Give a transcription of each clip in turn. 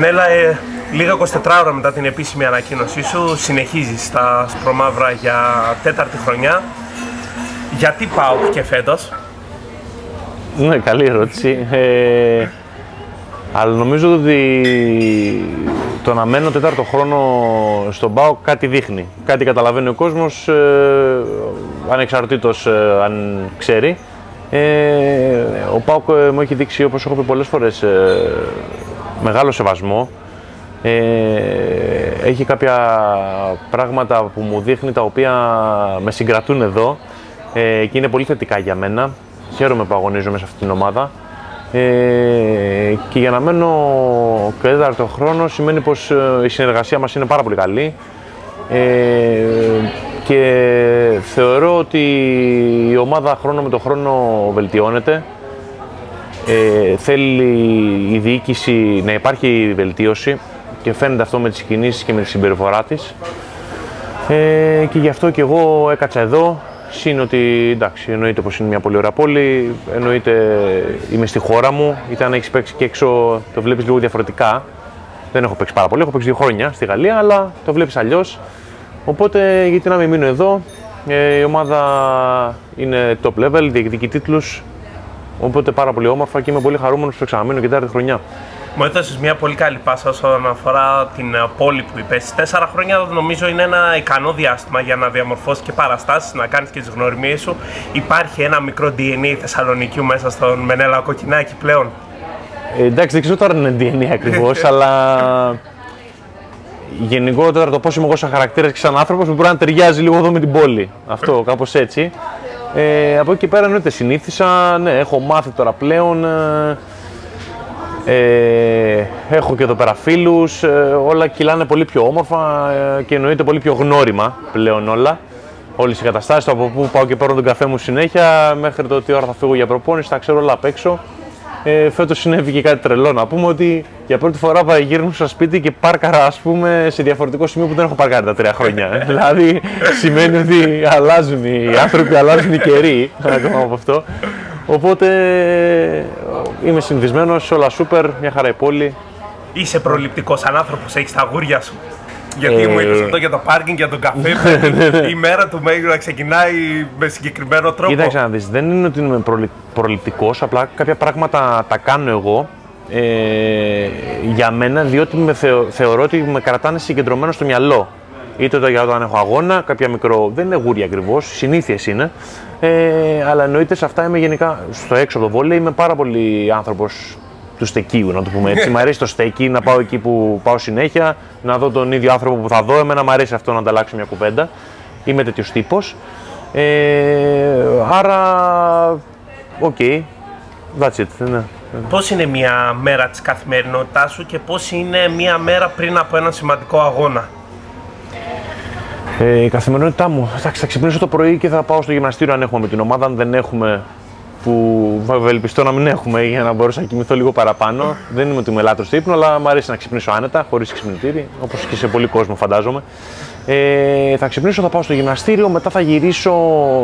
Μενέλα, ε, λίγα 24 ώρα μετά την επίσημη ανακοίνωσή σου, συνεχίζεις στα Σπρομαύρα για τέταρτη χρονιά. Γιατί πάω και φέτος; Ναι, καλή ερώτηση. Ε, αλλά νομίζω ότι το να μένω τέταρτο χρόνο στον ΠΑΟ κάτι δείχνει. Κάτι καταλαβαίνει ο κόσμος, ε, ανεξαρτήτως ε, αν ξέρει. Ε, ο ΠΑΟΚ ε, μου έχει δείξει, όπως έχω πει πολλές φορές, ε, μεγάλο σεβασμό. Ε, έχει κάποια πράγματα που μου δείχνει τα οποία με συγκρατούν εδώ ε, και είναι πολύ θετικά για μένα. Χαίρομαι που αγωνίζομαι σε αυτήν την ομάδα. Ε, και για να μένω και τέταρτο χρόνο σημαίνει πως ε, η συνεργασία μας είναι πάρα πολύ καλή ε, και θεωρώ ότι η ομάδα χρόνο με το χρόνο βελτιώνεται ε, θέλει η διοίκηση να υπάρχει βελτίωση και φαίνεται αυτό με τις κινήσεις και με τη συμπεριφορά της. Ε, και γι' αυτό και εγώ έκατσα εδώ. Συν ότι εντάξει, εννοείται πως είναι μια πολύ ωραία πόλη, εννοείται είμαι στη χώρα μου, είτε αν έχεις παίξει και έξω το βλέπεις λίγο διαφορετικά. Δεν έχω παίξει πάρα πολύ, έχω παίξει δύο χρόνια στη Γαλλία, αλλά το βλέπεις αλλιώς. Οπότε γιατί να μην μείνω εδώ, ε, η ομάδα είναι top level, διεκδικεί τίτλους, Οπότε πάρα πολύ όμορφα και είμαι πολύ χαρούμενος που ξαναμείνω και τέταρτη χρονιά. Μου έδωσες μια πολύ καλή πάσα όσον αφορά την ε, πόλη που είπες. Τέσσερα χρόνια νομίζω είναι ένα ικανό διάστημα για να διαμορφώσεις και παραστάσεις, να κάνεις και τις γνωριμίες σου. Υπάρχει ένα μικρό DNA Θεσσαλονίκη μέσα στον Μενέλα Κοκκινάκη πλέον; Ε, εντάξει, δεν ξέρω τώρα είναι DNA ακριβώς, αλλά γενικότερα το πώς είμαι εγώ σαν χαρακτήρας και σαν άνθρωπος μπορεί να ταιριάζει λίγο εδώ με την πόλη. Αυτό, κάπως έτσι. Ε, από εκεί πέρα εννοείται συνήθισα, ναι, έχω μάθει τώρα πλέον, ε, ε έχω και εδώ πέρα φίλους, ε, όλα κυλάνε πολύ πιο όμορφα ε, και εννοείται πολύ πιο γνώριμα πλέον όλα. Όλες οι καταστάσεις, από πού πάω και παίρνω τον καφέ μου συνέχεια, μέχρι το τι ώρα θα φύγω για προπόνηση, τα ξέρω όλα απ' έξω. Ε, Φέτος συνέβη και κάτι τρελό. Να πούμε ότι για πρώτη φορά γύρω στο σπίτι και πάρκαρα ας πούμε, σε διαφορετικό σημείο που δεν έχω παρκάρει τα τρία χρόνια. δηλαδή σημαίνει ότι αλλάζουν οι άνθρωποι, αλλάζουν οι καιροί. Ακόμα από αυτό. Οπότε είμαι συνηθισμένος, όλα σούπερ, μια χαρά η πόλη. Είσαι προληπτικός άνθρωπος, έχεις τα γούρια σου. Γιατί μου είπες αυτό για το πάρκινγκ, για τον καφέ. Ναι, ναι, ναι. η μέρα του Μέγρου να ξεκινάει με συγκεκριμένο τρόπο. Κοίταξε να δεις, δεν είναι ότι είμαι προληπτικός, απλά κάποια πράγματα τα κάνω εγώ ε, για μένα, διότι με θεωρώ ότι με κρατάνε συγκεντρωμένο στο μυαλό. Είτε το για όταν έχω αγώνα, κάποια μικρό. Δεν είναι γούρια ακριβώς, συνήθειες είναι. Ε, αλλά εννοείται σε αυτά είμαι γενικά στο έξω το βόλεϊ. Είμαι πάρα πολύ άνθρωπος του στεκίου, να το πούμε έτσι. μ' αρέσει το στέκι, να πάω εκεί που πάω συνέχεια, να δω τον ίδιο άνθρωπο που θα δω. Εμένα μου αρέσει αυτό να ανταλλάξω μια κουβέντα. Είμαι τέτοιος τύπος. Ε, άρα, OK. Okay. That's it. Ναι. Πώς είναι μια μέρα της καθημερινότητάς σου και πώς είναι μια μέρα πριν από ένα σημαντικό αγώνα; Ε, η καθημερινότητά μου. Θα, θα ξυπνήσω το πρωί και θα πάω στο γυμναστήριο αν έχουμε με την ομάδα. Αν δεν έχουμε, που ευελπιστώ να μην έχουμε για να μπορέσω να κοιμηθώ λίγο παραπάνω. Δεν είμαι του μελάτο του ύπνου, αλλά μου αρέσει να ξυπνήσω άνετα, χωρίς ξυπνητήρι, όπως και σε πολύ κόσμο φαντάζομαι. Ε, θα ξυπνήσω, θα πάω στο γυμναστήριο, μετά θα γυρίσω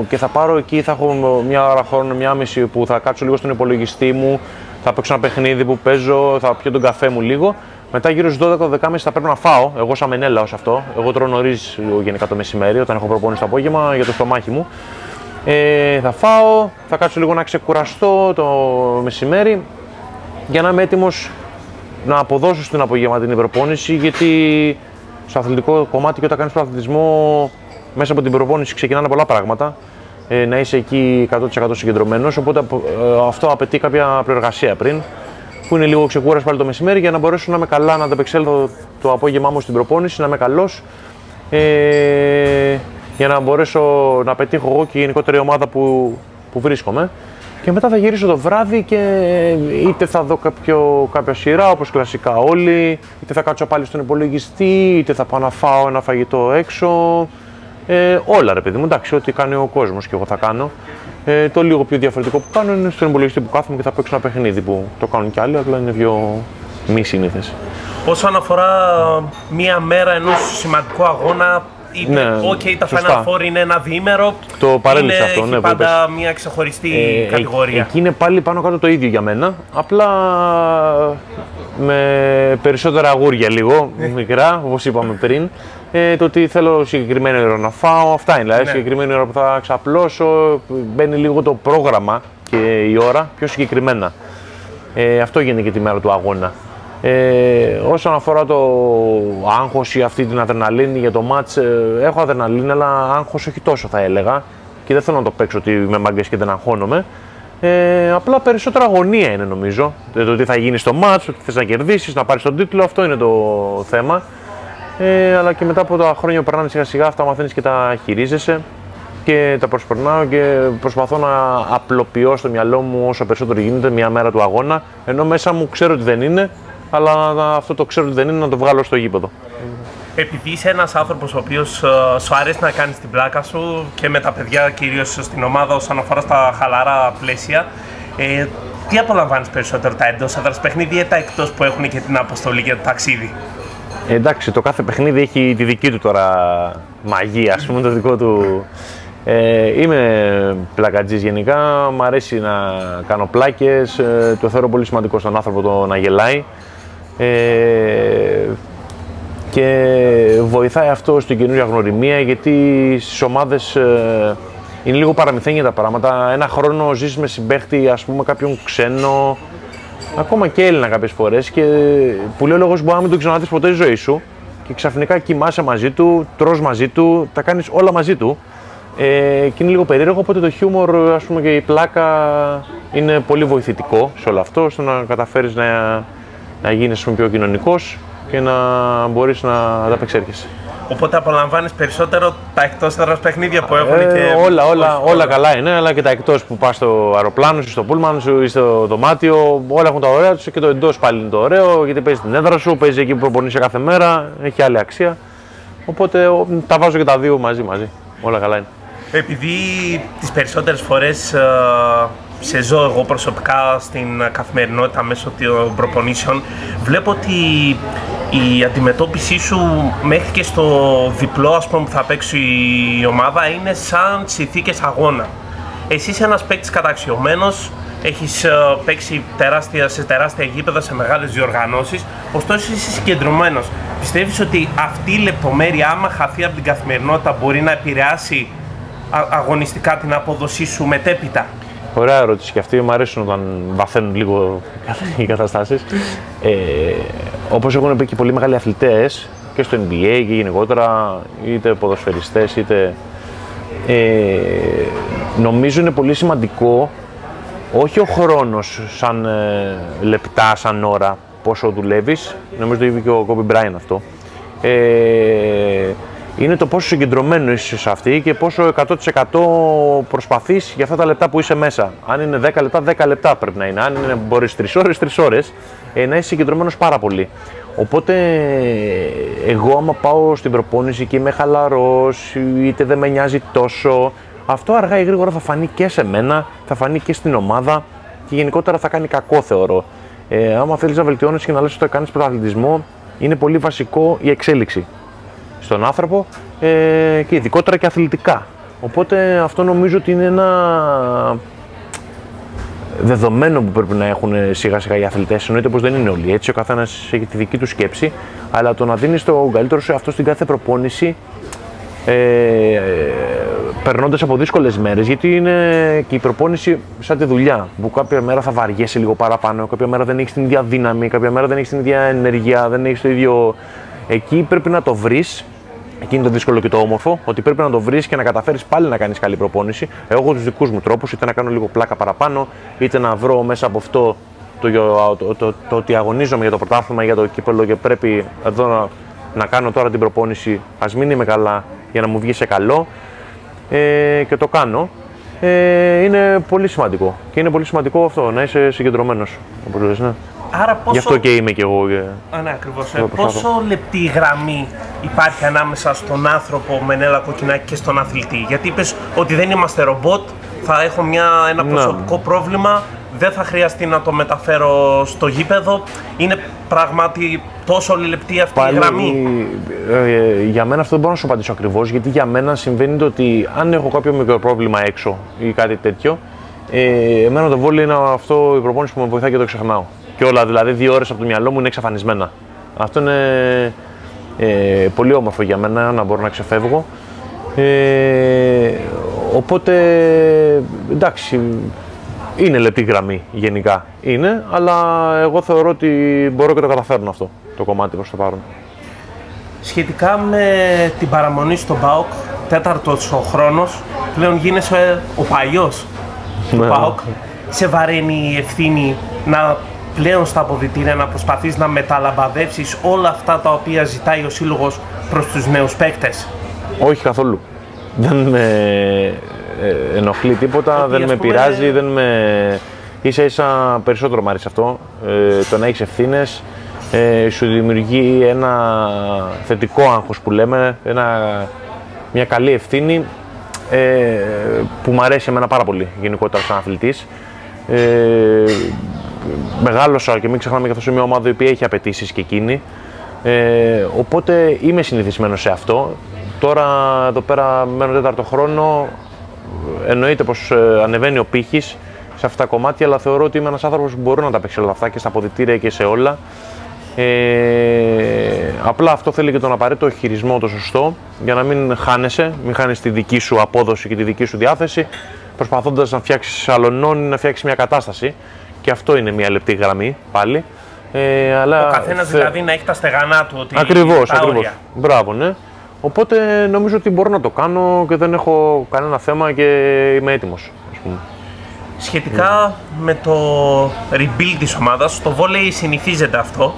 και θα πάρω εκεί, θα έχω μια ώρα χρόνο, μια μισή που θα κάτσω λίγο στον υπολογιστή μου, θα παίξω ένα παιχνίδι που παίζω, θα πιω τον καφέ μου λίγο. Μετά γύρω στις 12-12.30 θα πρέπει να φάω. Εγώ σαν μενέλα ως αυτό. Εγώ τρώω νωρίς γενικά το μεσημέρι όταν έχω προπόνηση το απόγευμα για το στομάχι μου. Ε, θα φάω, θα κάτσω λίγο να ξεκουραστώ το μεσημέρι για να είμαι έτοιμος να αποδώσω στην απογευματινή προπόνηση γιατί στο αθλητικό κομμάτι και όταν κάνεις αθλητισμό μέσα από την προπόνηση ξεκινάνε πολλά πράγματα. Ε, να είσαι εκεί 100% συγκεντρωμένος. Οπότε ε, αυτό απαιτεί κάποια προεργασία πριν, που είναι λίγο ξεκούραση πάλι το μεσημέρι για να μπορέσω να είμαι καλά, να ανταπεξέλθω το απόγευμά μου στην προπόνηση, να είμαι καλός. Ε, για να μπορέσω να πετύχω εγώ και η γενικότερη ομάδα που, που βρίσκομαι. Και μετά θα γυρίσω το βράδυ και είτε θα δω κάποιο, κάποια σειρά όπως κλασικά όλοι, είτε θα κάτσω πάλι στον υπολογιστή, είτε θα πάω να φάω ένα φαγητό έξω. Ε, όλα ρε παιδί μου, εντάξει, ό,τι κάνει ο κόσμος και εγώ θα κάνω. Ε, το λίγο πιο διαφορετικό που κάνω είναι στον υπολογιστή που κάθομαι και θα παίξω ένα παιχνίδι που το κάνουν κι άλλοι, απλά είναι πιο μη σύνηθε. Όσον αφορά μία μέρα ενός σημαντικού αγώνα, είπε ναι, OK, τα Final Four είναι ένα διήμερο. Το παρέλυσε αυτό, ναι. πάντα μια ξεχωριστή ε, κατηγορία. Εκεί είναι πάλι πάνω κάτω το ίδιο για μένα. Απλά με περισσότερα αγούρια λίγο, μικρά, όπως είπαμε πριν. Ε, το ότι θέλω συγκεκριμένη ώρα να φάω, αυτά είναι. Δηλαδή, Ναι. συγκεκριμένη ώρα που θα ξαπλώσω, μπαίνει λίγο το πρόγραμμα και η ώρα πιο συγκεκριμένα. Ε, αυτό γίνεται και τη μέρα του αγώνα. Ε, όσον αφορά το άγχος ή αυτή την αδρεναλίνη για το μάτς, ε, έχω αδρεναλίνη, αλλά άγχος όχι τόσο θα έλεγα. Και δεν θέλω να το παίξω ότι είμαι μάγκες και δεν αγχώνομαι. Ε, απλά περισσότερο αγωνία είναι νομίζω. Ε, Το τι θα γίνει στο μάτς, ότι θες να κερδίσεις, να πάρεις τον τίτλο, αυτό είναι το θέμα. Ε, αλλά και μετά από τα χρόνια που περνάνε σιγά σιγά αυτά μαθαίνεις και τα χειρίζεσαι και τα προσπερνάω και προσπαθώ να απλοποιώ στο μυαλό μου όσο περισσότερο γίνεται μια μέρα του αγώνα ενώ μέσα μου ξέρω ότι δεν είναι αλλά αυτό το ξέρω ότι δεν είναι να το βγάλω στο γήπεδο. Επειδή είσαι ένας άνθρωπος ο οποίος ε, σου αρέσει να κάνεις την πλάκα σου και με τα παιδιά κυρίως στην ομάδα όσον αφορά στα χαλαρά πλαίσια, ε, τι απολαμβάνεις περισσότερο, τα εντός έδρας παιχνίδια ή τα εκτός που έχουν και την αποστολή και το ταξίδι; Ε, εντάξει, το κάθε παιχνίδι έχει τη δική του τώρα μαγεία, ας πούμε, το δικό του. Ε, είμαι πλακατζής γενικά, μου αρέσει να κάνω πλάκες, ε, το θεωρώ πολύ σημαντικό στον άνθρωπο το να γελάει. Ε, και βοηθάει αυτό στην καινούργια γνωριμία γιατί στις ομάδες ε, είναι λίγο παραμυθένια τα πράγματα. Ένα χρόνο ζεις με συμπαίχτη, ας πούμε, κάποιον ξένο, ακόμα και Έλληνα κάποιες φορές. Και που λέει ο λόγος μπορεί να μην τον ξαναδείς ποτέ στη ζωή σου και ξαφνικά κοιμάσαι μαζί του, τρως μαζί του, τα κάνεις όλα μαζί του. Ε, και είναι λίγο περίεργο, οπότε το χιούμορ ας πούμε, και η πλάκα είναι πολύ βοηθητικό σε όλο αυτό, ώστε να καταφέρεις να, να γίνεις ας πούμε, πιο κοινωνικός και να μπορείς να ανταπεξέρχεσαι. Οπότε απολαμβάνεις περισσότερο τα εκτός έδρας παιχνίδια που έχουν Ε, και... όλα, όλα, όλα καλά είναι, αλλά και τα εκτός που πας στο αεροπλάνο σου, στο πούλμαν σου ή στο δωμάτιο, όλα έχουν τα ωραία τους και το εντός πάλι είναι το ωραίο, γιατί παίζεις την έδρα σου, παίζεις εκεί που προπονείσαι κάθε μέρα, έχει άλλη αξία. Οπότε ο, τα βάζω και τα δύο μαζί μαζί. Όλα καλά είναι. Επειδή τις περισσότερες φορές ε, σε ζω εγώ προσωπικά στην καθημερινότητα μέσω των προπονήσεων, βλέπω ότι η αντιμετώπιση σου μέχρι και στο διπλό ας πούμε, που θα παίξει η ομάδα είναι σαν συνθήκες αγώνα. Εσύ είσαι ένας παίκτης καταξιωμένος, έχεις ε, παίξει τεράστια, σε τεράστια γήπεδα, σε μεγάλες διοργανώσεις, ωστόσο είσαι συγκεντρωμένος. Πιστεύεις ότι αυτή η λεπτομέρεια, άμα χαθεί από την καθημερινότητα, μπορεί να επηρεάσει α- αγωνιστικά την απόδοσή σου μετέπειτα; Ωραία ερώτηση και αυτή μου αρέσουν όταν βαθαίνουν λίγο οι καταστάσεις. Ε, Όπως έχουν πει και πολλοί μεγάλοι αθλητές και στο NBA και γενικότερα, είτε ποδοσφαιριστές είτε. Ε, νομίζω είναι πολύ σημαντικό όχι ο χρόνος σαν ε, λεπτά, σαν ώρα, πόσο δουλεύεις, νομίζω το είπε και ο Κόμπι Μπράιν αυτό, ε, είναι το πόσο συγκεντρωμένο είσαι σε αυτή και πόσο 100% προσπαθείς για αυτά τα λεπτά που είσαι μέσα. Αν είναι 10 λεπτά, 10 λεπτά πρέπει να είναι. Αν είναι, μπορείς 3 ώρες, 3 ώρες, ε, να είσαι συγκεντρωμένος πάρα πολύ. Οπότε εγώ άμα πάω στην προπόνηση και είμαι χαλαρός, είτε δεν με νοιάζει τόσο, αυτό αργά ή γρήγορα θα φανεί και σε μένα, θα φανεί και στην ομάδα και γενικότερα θα κάνει κακό θεωρώ. Ε, άμα θέλεις να βελτιώνεις και να λες ότι κάνεις πρωταθλητισμό, είναι πολύ βασικό η εξέλιξη στον άνθρωπο ε, και ειδικότερα και αθλητικά. Οπότε αυτό νομίζω ότι είναι ένα δεδομένο που πρέπει να έχουν σιγά σιγά οι αθλητές. Εννοείται πως δεν είναι όλοι έτσι, ο καθένας έχει τη δική του σκέψη, αλλά το να δίνεις το καλύτερο σε αυτό στην κάθε προπόνηση ε, περνώντας από δύσκολες μέρες, γιατί είναι και η προπόνηση σαν τη δουλειά, που κάποια μέρα θα βαριέσαι λίγο παραπάνω, κάποια μέρα δεν έχεις την ίδια δύναμη, κάποια μέρα δεν έχεις την ίδια ενέργεια, δεν έχεις το ίδιο... Εκεί πρέπει να το βρεις Εκεί είναι το δύσκολο και το όμορφο, ότι πρέπει να το βρεις και να καταφέρεις πάλι να κάνεις καλή προπόνηση. Εγώ έχω τους δικούς μου τρόπους, είτε να κάνω λίγο πλάκα παραπάνω, είτε να βρω μέσα από αυτό το, το, το, το, το ότι αγωνίζομαι για το πρωτάθλημα, για το κύπελο και πρέπει εδώ να, να κάνω τώρα την προπόνηση. Α μην είμαι καλά για να μου βγει σε καλό. Ε, και το κάνω. Ε, είναι πολύ σημαντικό. Και είναι πολύ σημαντικό αυτό, να είσαι συγκεντρωμένος. Όπως λες, ναι. Άρα πόσο... Γι' αυτό και είμαι κι εγώ. και- Α, ναι, ακριβώς. Ε, Εγώ προσπαθώ. πόσο λεπτή γραμμή υπάρχει ανάμεσα στον άνθρωπο με ένα κοκκινάκι και στον αθλητή; Γιατί είπες ότι δεν είμαστε ρομπότ, θα έχω μια, ένα Ναι. προσωπικό πρόβλημα, δεν θα χρειαστεί να το μεταφέρω στο γήπεδο. Είναι πράγματι τόσο λεπτή αυτή η γραμμή; ε, για μένα αυτό δεν μπορώ να σου απαντήσω ακριβώς, γιατί για μένα συμβαίνει το ότι αν έχω κάποιο μικρό πρόβλημα έξω ή κάτι τέτοιο, ε, εμένα το βόλιο είναι αυτό η προπόνηση που με βοηθάει και το ξεχνάω. Και όλα. Δηλαδή, δύο ώρες από το μυαλό μου είναι εξαφανισμένα. Αυτό είναι ε, πολύ όμορφο για μένα να μπορώ να ξεφεύγω. Ε, οπότε, εντάξει, είναι λεπτή γραμμή γενικά. Είναι, αλλά εγώ θεωρώ ότι μπορώ και το καταφέρνω αυτό το κομμάτι προς το παρόν. Σχετικά με την παραμονή στο ΠΑΟΚ, τέταρτος ο χρόνος, πλέον γίνεσαι ο παλιός του Ναι. ΠΑΟΚ. Σε βαραίνει η ευθύνη να πλέον στα αποδητήρια να προσπαθείς να μεταλαμπαδεύσεις όλα αυτά τα οποία ζητάει ο Σύλλογος προς τους νέους παίκτες; Όχι καθόλου. Δεν με ε, ενοχλεί τίποτα, Ότι, δεν ας με πούμε, πειράζει, δεν με... Ίσα ίσα περισσότερο μου αρέσει αυτό, ε, το να έχεις ευθύνες, ε, σου δημιουργεί ένα θετικό άγχος που λέμε, ένα, μια καλή ευθύνη ε, που μου αρέσει εμένα πάρα πολύ γενικότερα σαν αθλητής. Ε, μεγάλωσα και μην ξεχνάμε και αυτό σε μια ομάδα η οποία έχει απαιτήσεις και εκείνη. Ε, οπότε είμαι συνηθισμένος σε αυτό. Τώρα εδώ πέρα μένω τέταρτο χρόνο. Εννοείται πως ε, ανεβαίνει ο πύχης σε αυτά τα κομμάτια, αλλά θεωρώ ότι είμαι ένας άνθρωπος που μπορεί να τα παίξει όλα αυτά και στα αποδητήρια και σε όλα. Ε, απλά αυτό θέλει και τον απαραίτητο χειρισμό το σωστό για να μην χάνεσαι, μην χάνεις τη δική σου απόδοση και τη δική σου διάθεση προσπαθώντας να φτιάξεις αλωνών ή να φτιάξεις μια κατάσταση και αυτό είναι μια λεπτή γραμμή πάλι. Ε, αλλά Ο καθένας θε- δηλαδή να έχει τα στεγανά του, ότι Ακριβώς, τα ακριβώς. όρια. Μπράβο, ναι. Οπότε νομίζω ότι μπορώ να το κάνω και δεν έχω κανένα θέμα και είμαι έτοιμος. Ας πούμε. Σχετικά με το rebuild της ομάδας, στο βόλεϊ συνηθίζεται αυτό.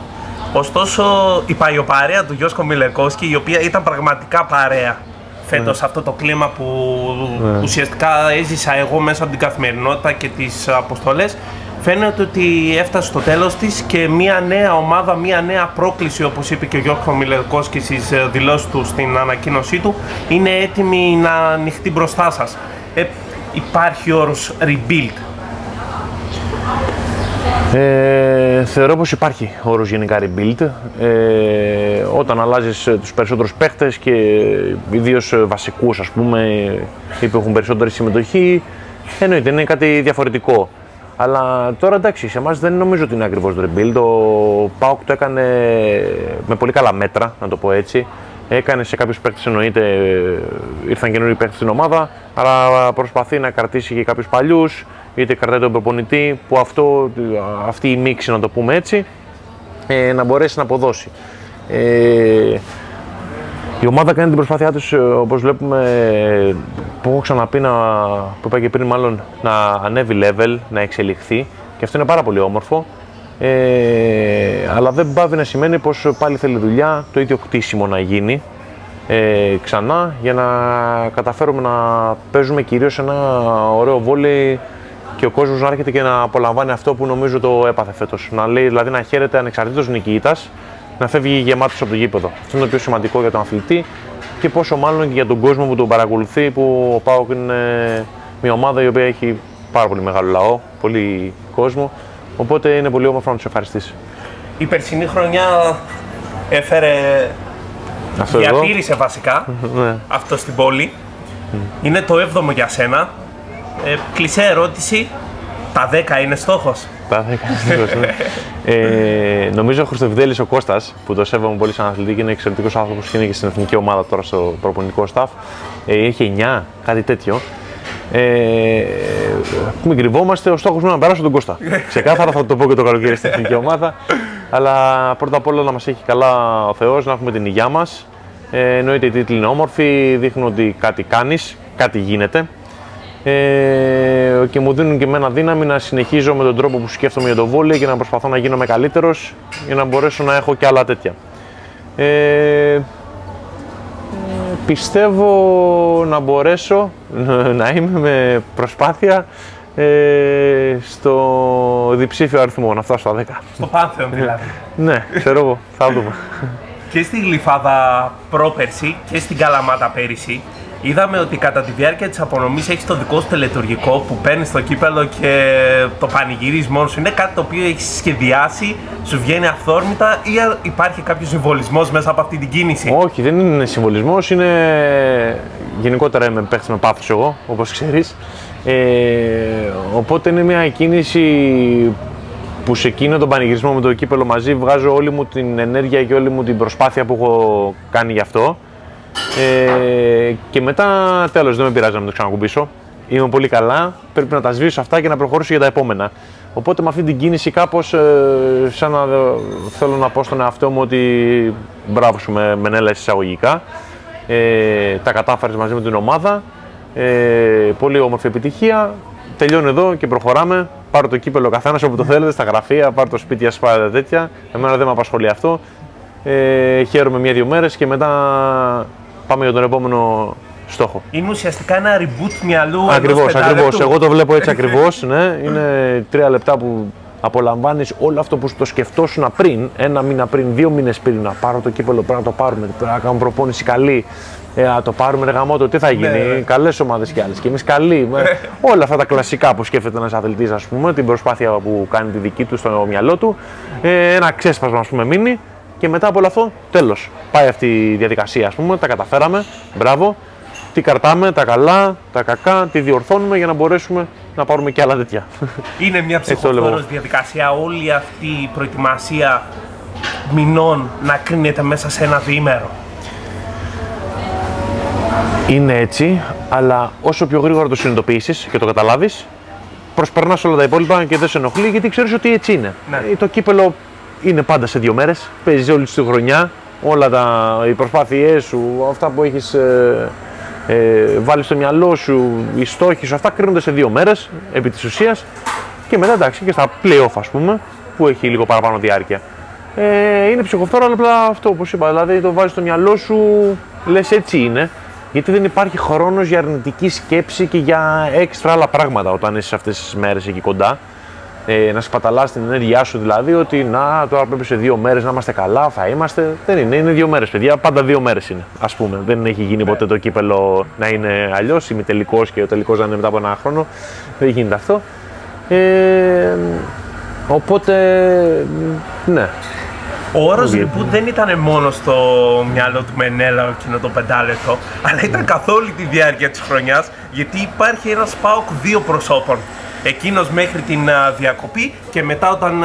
Ωστόσο, η παλιοπαρέα του Γιώσκο Μιλεκόσκη, η οποία ήταν πραγματικά παρέα φέτος αυτό το κλίμα που ουσιαστικά έζησα εγώ μέσα από την καθημερινότητα και τις αποστολές, φαίνεται ότι έφτασε στο τέλος της και μια νέα ομάδα, μια νέα πρόκληση, όπως είπε και ο Γιώργος Μιλεκόσκη στις ε, δηλώσεις του στην ανακοίνωσή του, είναι έτοιμη να ανοιχτεί μπροστά σας. Ε, υπάρχει όρος rebuild. Ε, θεωρώ πως υπάρχει όρος γενικά rebuild. Ε, όταν αλλάζεις ε, τους περισσότερους παίχτες και ιδίως ε, βασικούς ας πούμε ή που έχουν περισσότερη συμμετοχή, εννοείται είναι κάτι διαφορετικό. Αλλά τώρα εντάξει, σε εμάς δεν νομίζω ότι είναι ακριβώς το rebuild. Ο Πάουκ το έκανε με πολύ καλά μέτρα, να το πω έτσι. Έκανε σε κάποιους παίχτε εννοείται, ε, ήρθαν καινούριοι παίχτε στην ομάδα, αλλά προσπαθεί να κρατήσει και κάποιους παλιούς, είτε κρατάει τον προπονητή, που αυτό, αυτή η μίξη, να το πούμε έτσι, ε, να μπορέσει να αποδώσει. Ε, η ομάδα κάνει την προσπάθειά της, ε, όπως βλέπουμε, ε, που έχω ξαναπεί, να, που είπα και πριν μάλλον, να ανέβει level, να εξελιχθεί και αυτό είναι πάρα πολύ όμορφο. Ε, αλλά δεν πάβει να σημαίνει πως πάλι θέλει δουλειά, το ίδιο κτίσιμο να γίνει ε, ξανά για να καταφέρουμε να παίζουμε κυρίως ένα ωραίο βόλεϊ και ο κόσμος να έρχεται και να απολαμβάνει αυτό που νομίζω το έπαθε φέτος. Να λέει, δηλαδή να χαίρεται ανεξαρτήτως νικητάς, να φεύγει γεμάτος από το γήπεδο. Αυτό είναι το πιο σημαντικό για τον αθλητή και πόσο μάλλον και για τον κόσμο που τον παρακολουθεί που ο ΠΑΟΚ είναι μια ομάδα η οποία έχει πάρα πολύ μεγάλο λαό, πολύ κόσμο. Οπότε είναι πολύ όμορφο να τους ευχαριστήσει. Η περσινή χρονιά έφερε, Αυτό εδώ. διατήρησε βασικά Ναι. αυτό στην πόλη. Είναι το 7ο για σένα. Ε, κλεισέ ερώτηση, τα 10 είναι στόχος. Τα δέκα σίγουρος, ναι. ε, νομίζω ο Χρυστοβιδέλης ο Κώστας, που το σέβομαι πολύ σαν αθλητή και είναι εξαιρετικός άνθρωπος και είναι και στην εθνική ομάδα τώρα στο προπονητικό staff, ε, έχει 9, κάτι τέτοιο. Ε, μην κρυβόμαστε, ο στόχος μου είναι να περάσω τον Κώστα. Ξεκάθαρα θα το πω και το καλοκαίρι στην εθνική ομάδα. Αλλά πρώτα απ' όλα να μας έχει καλά ο Θεός, να έχουμε την υγειά μας. Ε, εννοείται οι τίτλοι είναι όμορφοι, δείχνουν ότι κάτι κάνεις, κάτι γίνεται. Ε, και μου δίνουν και εμένα δύναμη να συνεχίζω με τον τρόπο που σκέφτομαι για το βόλιο και να προσπαθώ να γίνομαι καλύτερος για να μπορέσω να έχω και άλλα τέτοια. Ε, ε, πιστεύω να μπορέσω να είμαι με προσπάθεια ε, στο διψήφιο αριθμό, να φτάσω στα 10. Στο Πάνθεον δηλαδή. ναι, ξέρω εγώ, θα δούμε. και στη Γλυφάδα πρόπερση και στην Καλαμάτα πέρυσι είδαμε ότι κατά τη διάρκεια της απονομής έχεις το δικό σου τελετουργικό που παίρνεις στο κύπελο και το πανηγυρίζεις μόνος σου. Είναι κάτι το οποίο έχεις σχεδιάσει, σου βγαίνει αυθόρμητα ή υπάρχει κάποιος συμβολισμός μέσα από αυτή την κίνηση; Όχι, δεν είναι συμβολισμός, είναι γενικότερα είμαι παίχτης με πάθος εγώ, όπως ξέρεις. Ε, οπότε είναι μια κίνηση που σε εκείνο τον πανηγυρισμό με το κύπελο μαζί βγάζω όλη μου την ενέργεια και όλη μου την προσπάθεια που έχω κάνει γι' αυτό. Ε, και μετά τέλος δεν με πειράζει να με το ξανακουμπήσω. Είμαι πολύ καλά, πρέπει να τα σβήσω αυτά και να προχωρήσω για τα επόμενα. Οπότε με αυτή την κίνηση κάπως ε, σαν να ε, θέλω να πω στον εαυτό μου ότι μπράβο σου με, με εισαγωγικά. Ε, τα κατάφερες μαζί με την ομάδα. Ε, πολύ όμορφη επιτυχία. Τελειώνει εδώ και προχωράμε. Πάρω το κύπελο καθένας όπου το θέλετε, στα γραφεία, πάρω το σπίτι, α πάρετε τέτοια. Εμένα δεν με απασχολεί αυτό. Ε, χαίρομαι μία-δύο μέρες και μετά πάμε για τον επόμενο στόχο. Είναι ουσιαστικά ένα reboot μυαλού. Ακριβώς, ακριβώς. Εγώ το βλέπω έτσι ακριβώς. Ναι. Είναι τρία λεπτά που απολαμβάνεις όλο αυτό που το σκεφτόσουν πριν, ένα μήνα πριν, δύο μήνες πριν, να πάρω το κύπελο, πρέπει να το πάρουμε, πρέπει να κάνουμε προπόνηση καλή. Ε, να το πάρουμε ρε γαμότο, τι θα γίνει, ναι, ναι. καλές ομάδες κι άλλες. Και εμείς καλοί. Ναι. όλα αυτά τα κλασικά που σκέφτεται ένας αθλητής, ας πούμε, την προσπάθεια που κάνει τη δική του στο μυαλό του. Ε, ένα ξέσπασμα, ας πούμε, μείνει. Και μετά από όλο αυτό, τέλος. Πάει αυτή η διαδικασία, ας πούμε, τα καταφέραμε. Μπράβο τι καρτάμε, τα καλά, τα κακά, τι διορθώνουμε για να μπορέσουμε να πάρουμε και άλλα τέτοια. Είναι μια ψυχοφόρος διαδικασία όλη αυτή η προετοιμασία μηνών να κρίνεται μέσα σε ένα διήμερο. Είναι έτσι, αλλά όσο πιο γρήγορα το συνειδητοποιήσεις και το καταλάβεις, προσπερνάς όλα τα υπόλοιπα και δεν σε ενοχλεί γιατί ξέρεις ότι έτσι είναι. Ναι. Ε, το κύπελο είναι πάντα σε δύο μέρες, παίζει όλη τη χρονιά, όλα τα, οι προσπάθειές σου, αυτά που έχεις ε, ε, βάλει στο μυαλό σου, οι στόχοι σου, αυτά κρίνονται σε δύο μέρες επί της ουσίας και μετά εντάξει και στα playoff ας πούμε που έχει λίγο παραπάνω διάρκεια. Ε, είναι ψυχοφθόρο, αλλά απλά αυτό όπως είπα. Δηλαδή το βάζεις στο μυαλό σου, λες έτσι είναι. Γιατί δεν υπάρχει χρόνος για αρνητική σκέψη και για έξτρα άλλα πράγματα όταν είσαι αυτές τις μέρες εκεί κοντά ε, να σπαταλά την ενέργειά σου δηλαδή ότι να τώρα πρέπει σε δύο μέρες να είμαστε καλά, θα είμαστε. Δεν είναι, είναι δύο μέρες, παιδιά. Πάντα δύο μέρες είναι, ας πούμε. Δεν έχει γίνει ποτέ το κύπελο να είναι αλλιώς, τελικό και ο τελικός να είναι μετά από ένα χρόνο. Δεν γίνεται αυτό. Ε, οπότε, ναι. Ο όρος λοιπόν δεν ήταν μόνο στο μυαλό του Μενέλα εκείνο το πεντάλεπτο, αλλά ήταν καθ' όλη τη διάρκεια της χρονιάς γιατί υπάρχει ένας σπάουκ δύο προσώπων εκείνος μέχρι την διακοπή και μετά όταν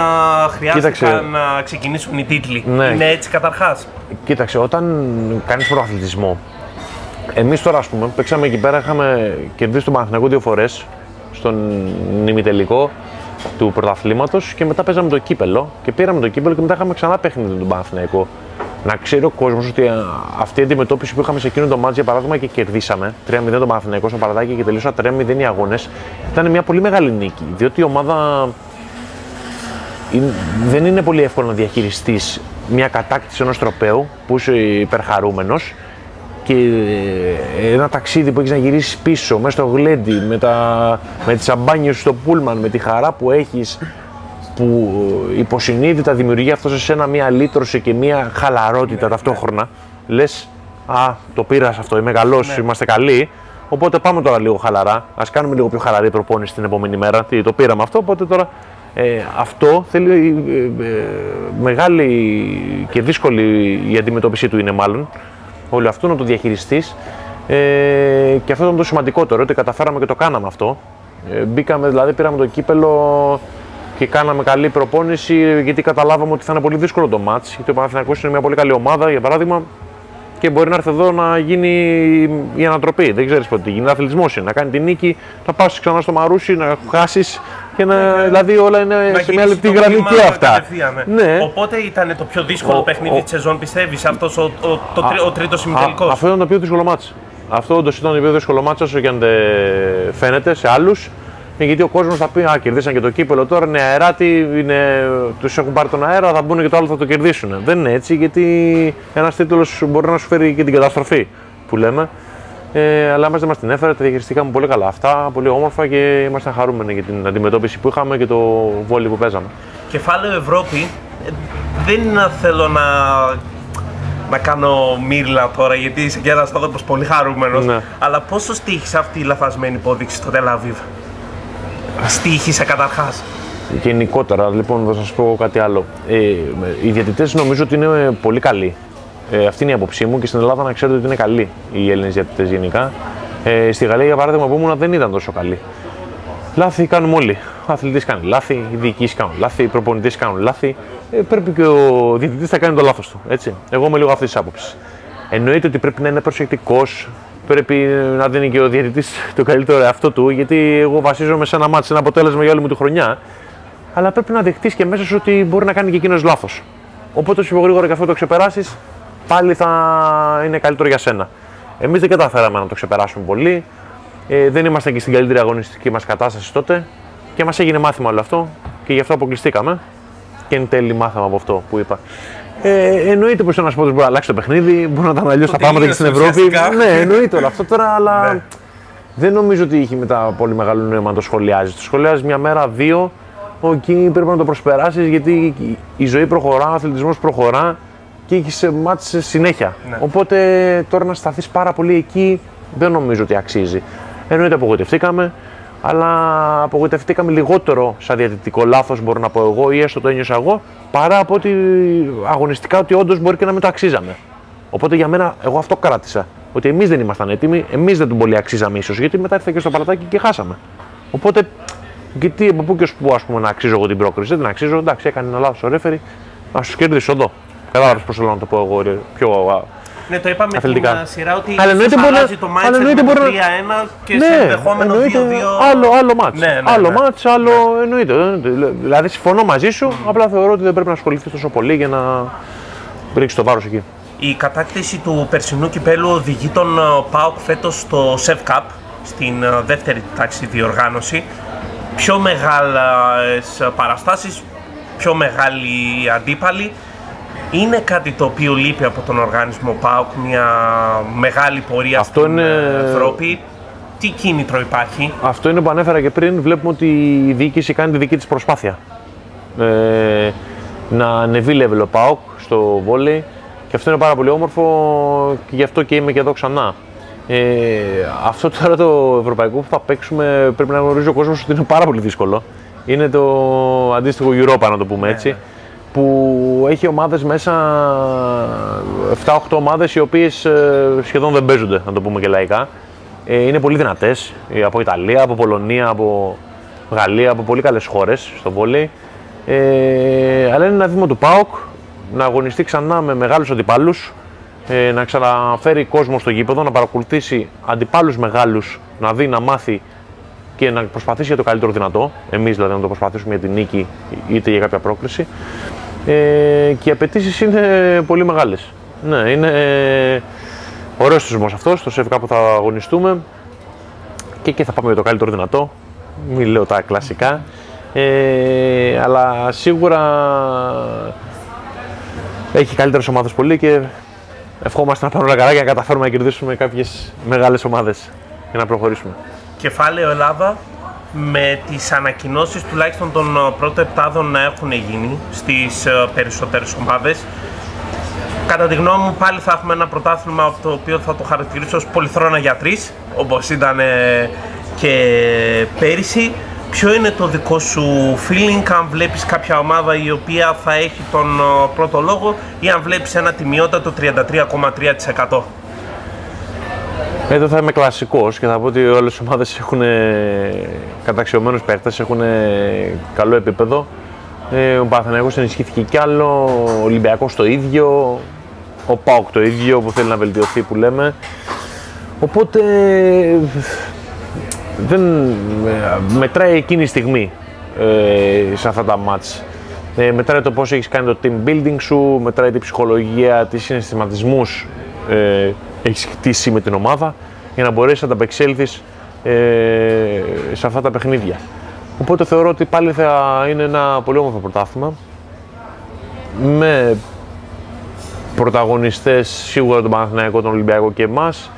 χρειάστηκαν να ξεκινήσουν οι τίτλοι. Ναι. Είναι έτσι καταρχάς; Κοίταξε, όταν κάνεις πρωταθλητισμό, εμείς τώρα ας πούμε παίξαμε εκεί πέρα, είχαμε κερδίσει τον Παναθηναϊκό δύο φορές στον ημιτελικό του πρωταθλήματος και μετά παίζαμε το κύπελο και πήραμε το κύπελο και μετά είχαμε ξανά παιχνίδι με τον Παναθηναϊκό να ξέρει ο κόσμος ότι αυτή η αντιμετώπιση που είχαμε σε εκείνο το μάτζ για παράδειγμα και κερδίσαμε 3-0 το Παναθηναϊκό στο παραδάκι και τελείωσα 3-0 οι αγώνες, ήταν μια πολύ μεγάλη νίκη. Διότι η ομάδα δεν είναι πολύ εύκολο να διαχειριστείς μια κατάκτηση ενός τροπέου που είσαι υπερχαρούμενος και ε, ένα ταξίδι που έχεις να γυρίσεις πίσω μέσα στο γλέντι με, τα, με τις αμπάνιες στο πούλμαν, με τη χαρά που έχεις που υποσυνείδητα δημιουργεί αυτό σε σένα μια λύτρωση και μια χαλαρότητα ταυτόχρονα. Λες, Α, το πήρας αυτό, είμαι καλός, ναι. είμαστε καλοί. Οπότε πάμε τώρα λίγο χαλαρά. Α κάνουμε λίγο πιο χαλαρή προπόνηση την επόμενη μέρα. Τι, το πήραμε αυτό. Οπότε τώρα ε, αυτό θέλει ε, ε, μεγάλη και δύσκολη η αντιμετώπιση του είναι μάλλον. Όλο αυτό να το διαχειριστείς. Ε, και αυτό ήταν το σημαντικότερο, ότι καταφέραμε και το κάναμε αυτό. Ε, μπήκαμε, δηλαδή πήραμε το κύπελο και κάναμε καλή προπόνηση γιατί καταλάβαμε ότι θα είναι πολύ δύσκολο το μάτς γιατί ο Παναθηναϊκός είναι μια πολύ καλή ομάδα για παράδειγμα και μπορεί να έρθει εδώ να γίνει η ανατροπή. Δεν ξέρεις πότε γίνει. Αθλητισμός είναι. Να κάνει την νίκη, να πας ξανά στο Μαρούσι, να χάσεις και να. Ναι, δηλαδή όλα είναι σε μια λεπτή γραμμή και αυτά. Ναι. ναι. Οπότε ήταν το πιο δύσκολο ο, παιχνίδι της σεζόν, πιστεύεις, αυτός ο, ο, ο, ο τρίτος ημιτελικός; Αυτό ήταν το πιο δύσκολο μάτς. Αυτό όντως ήταν το πιο δύσκολο μάτσο όσο και αν δεν φαίνεται σε άλλους. Ναι, γιατί ο κόσμος θα πει: Α, κερδίσαν και το κύπελο τώρα, είναι αεράτη, είναι... τους έχουν πάρει τον αέρα, θα μπουν και το άλλο θα το κερδίσουν. Δεν είναι έτσι, γιατί ένας τίτλος μπορεί να σου φέρει και την καταστροφή που λέμε. Ε, αλλά εμά δεν μας την έφερε, τα διαχειριστήκαμε πολύ καλά αυτά, πολύ όμορφα και ήμασταν χαρούμενοι για την αντιμετώπιση που είχαμε και το βόλιο που παίζαμε. Κεφάλαιο Ευρώπη, ε, δεν θέλω να να κάνω μύρλα τώρα γιατί είσαι και ένα άνθρωπος πολύ χαρούμενος. Ναι. Αλλά πόσο στήχησε αυτή η λαθασμένη υπόδειξη στο Τελαβίβ στήχησε καταρχάς. Γενικότερα, λοιπόν, θα σας πω κάτι άλλο. Ε, οι διαιτητές νομίζω ότι είναι πολύ καλοί. Ε, αυτή είναι η άποψή μου και στην Ελλάδα να ξέρετε ότι είναι καλοί οι Έλληνες διαιτητές γενικά. Ε, στη Γαλλία, για παράδειγμα, που ήμουν δεν ήταν τόσο καλοί. Λάθη κάνουμε όλοι. Ο αθλητής κάνει λάθη, οι διοικήσει κάνουν λάθη, οι προπονητές κάνουν λάθη. Ε, πρέπει και ο διαιτητής να κάνει το λάθος του. Έτσι. Εγώ είμαι λίγο αυτής της άποψης. Εννοείται ότι πρέπει να είναι προσεκτικός, πρέπει να δίνει και ο διαιτητής το καλύτερο εαυτό του, γιατί εγώ βασίζομαι σε ένα μάτι, σε ένα αποτέλεσμα για όλη μου τη χρονιά. Αλλά πρέπει να δεχτείς και μέσα σου ότι μπορεί να κάνει και εκείνος λάθος. Οπότε όσο πιο γρήγορα και αυτό το ξεπεράσεις, πάλι θα είναι καλύτερο για σένα. Εμείς δεν καταφέραμε να το ξεπεράσουμε πολύ. Ε, δεν ήμασταν και στην καλύτερη αγωνιστική μας κατάσταση τότε και μας έγινε μάθημα όλο αυτό και γι' αυτό αποκλειστήκαμε. Και εν τέλει μάθαμε από αυτό που είπα. Ε, εννοείται πως ένα πόδι μπορεί να αλλάξει το παιχνίδι, μπορεί να τα αλλιώ τα πράγματα και στην Ευρώπη. ναι, εννοείται όλο αυτό τώρα, αλλά ναι. δεν νομίζω ότι είχε μετά πολύ μεγάλο νόημα να το σχολιάζει. Το σχολιάζει μια μέρα, δύο, εκεί πρέπει να το προσπεράσεις γιατί η ζωή προχωρά, ο αθλητισμός προχωρά και έχεις μάτσε συνέχεια. Ναι. Οπότε τώρα να σταθείς πάρα πολύ εκεί δεν νομίζω ότι αξίζει. Εννοείται απογοητευτήκαμε, αλλά απογοητευτήκαμε λιγότερο σαν διατητικό λάθος, μπορώ να πω εγώ, ή έστω το ένιωσα εγώ, παρά από ότι αγωνιστικά ότι όντως μπορεί και να μην το αξίζαμε. Οπότε για μένα, εγώ αυτό κράτησα. Ότι εμείς δεν ήμασταν έτοιμοι, εμείς δεν τον πολύ αξίζαμε ίσως, γιατί μετά ήρθε και στο παλατάκι και χάσαμε. Οπότε, γιατί από πού και ως πού ας πούμε, να αξίζω εγώ την πρόκριση, δεν την αξίζω, εντάξει, έκανε ένα λάθος ο ρέφερη, ας τους κερδίσω εδώ. Κατάλαβες πώς θέλω να το πω εγώ πιο ναι, το είπαμε αθλητικά. στην σειρά ότι αλλά εννοείται μπορεί να το μάτς με το 3-1 και ναι, σε ενδεχόμενο 2-2. Άλλο, άλλο μάτς. Ναι, ναι, άλλο ναι. μάτς, άλλο εννοείται. Δηλαδή συμφωνώ μαζί σου, mm. απλά θεωρώ ότι δεν πρέπει να ασχοληθεί τόσο πολύ για να ρίξει το βάρος εκεί. Η κατάκτηση του περσινού κυπέλου οδηγεί τον ΠΑΟΚ φέτος στο ΣΕΒ Cup, στην δεύτερη τάξη διοργάνωση. Πιο μεγάλες παραστάσεις, πιο μεγάλη αντίπαλη είναι κάτι το οποίο λείπει από τον οργανισμό ΠΑΟΚ, μια μεγάλη πορεία Αυτό στην είναι... Ευρώπη. Τι κίνητρο υπάρχει; Αυτό είναι που ανέφερα και πριν. Βλέπουμε ότι η διοίκηση κάνει τη δική της προσπάθεια. Ε, να ανεβεί level ο ΠΑΟΚ στο βόλεϊ και αυτό είναι πάρα πολύ όμορφο και γι' αυτό και είμαι και εδώ ξανά. Ε, αυτό τώρα το ευρωπαϊκό που θα παίξουμε πρέπει να γνωρίζει ο κόσμος ότι είναι πάρα πολύ δύσκολο. Είναι το αντίστοιχο Europa να το πούμε έτσι. Ναι, ναι που έχει ομάδες μέσα, 7-8 ομάδες οι οποίες ε, σχεδόν δεν παίζονται, να το πούμε και λαϊκά. Ε, είναι πολύ δυνατές, ε, από Ιταλία, από Πολωνία, από Γαλλία, από πολύ καλές χώρες στο βόλεϊ. Ε, αλλά είναι ένα βήμα του ΠΑΟΚ να αγωνιστεί ξανά με μεγάλους αντιπάλους, ε, να ξαναφέρει κόσμο στο γήπεδο, να παρακολουθήσει αντιπάλους μεγάλους, να δει, να μάθει και να προσπαθήσει για το καλύτερο δυνατό. Εμείς δηλαδή να το προσπαθήσουμε για την νίκη είτε για κάποια πρόκληση ε, και οι απαιτήσεις είναι πολύ μεγάλες. Ναι, είναι ωραίος θεσμός αυτός. Στο ΣΕΒΚΑ που θα αγωνιστούμε και εκεί θα πάμε για το καλύτερο δυνατό. Μην λέω τα κλασικά. Ε, αλλά σίγουρα έχει καλύτερες ομάδες πολύ και ευχόμαστε να πάρουμε όλα καλά για να καταφέρουμε να κερδίσουμε κάποιες μεγάλες ομάδες για να προχωρήσουμε. Κεφάλαιο Ελλάδα με τις ανακοινώσεις τουλάχιστον των ε, πρώτων επτάδων να έχουν γίνει στις ε, περισσότερες ομάδες. Κατά τη γνώμη μου πάλι θα έχουμε ένα πρωτάθλημα από το οποίο θα το χαρακτηρίσω ως πολυθρόνα για τρεις, όπως ήταν ε, και πέρυσι. Ποιο είναι το δικό σου feeling αν βλέπεις κάποια ομάδα η οποία θα έχει τον πρώτο λόγο ή αν βλέπεις ένα τιμιότατο 33,3%. Εδώ θα είμαι κλασικός και θα πω ότι όλες οι ομάδες έχουν καταξιωμένους παίχτες, έχουν καλό επίπεδο. Ε, ο Παναθηναϊκός ενισχύθηκε κι άλλο, ο Ολυμπιακός το ίδιο, ο Πάοκ το ίδιο που θέλει να βελτιωθεί που λέμε. Οπότε δεν μετράει εκείνη η στιγμή ε, σε αυτά τα μάτς. Ε, μετράει το πώς έχεις κάνει το team building σου, μετράει την ψυχολογία, τις συναισθηματισμούς ε, έχεις χτίσει με την ομάδα για να μπορέσεις να ανταπεξέλθεις ε, σε αυτά τα παιχνίδια. Οπότε θεωρώ ότι πάλι θα είναι ένα πολύ όμορφο πρωτάθλημα με πρωταγωνιστές σίγουρα τον Παναθηναϊκό, τον Ολυμπιακό και εμάς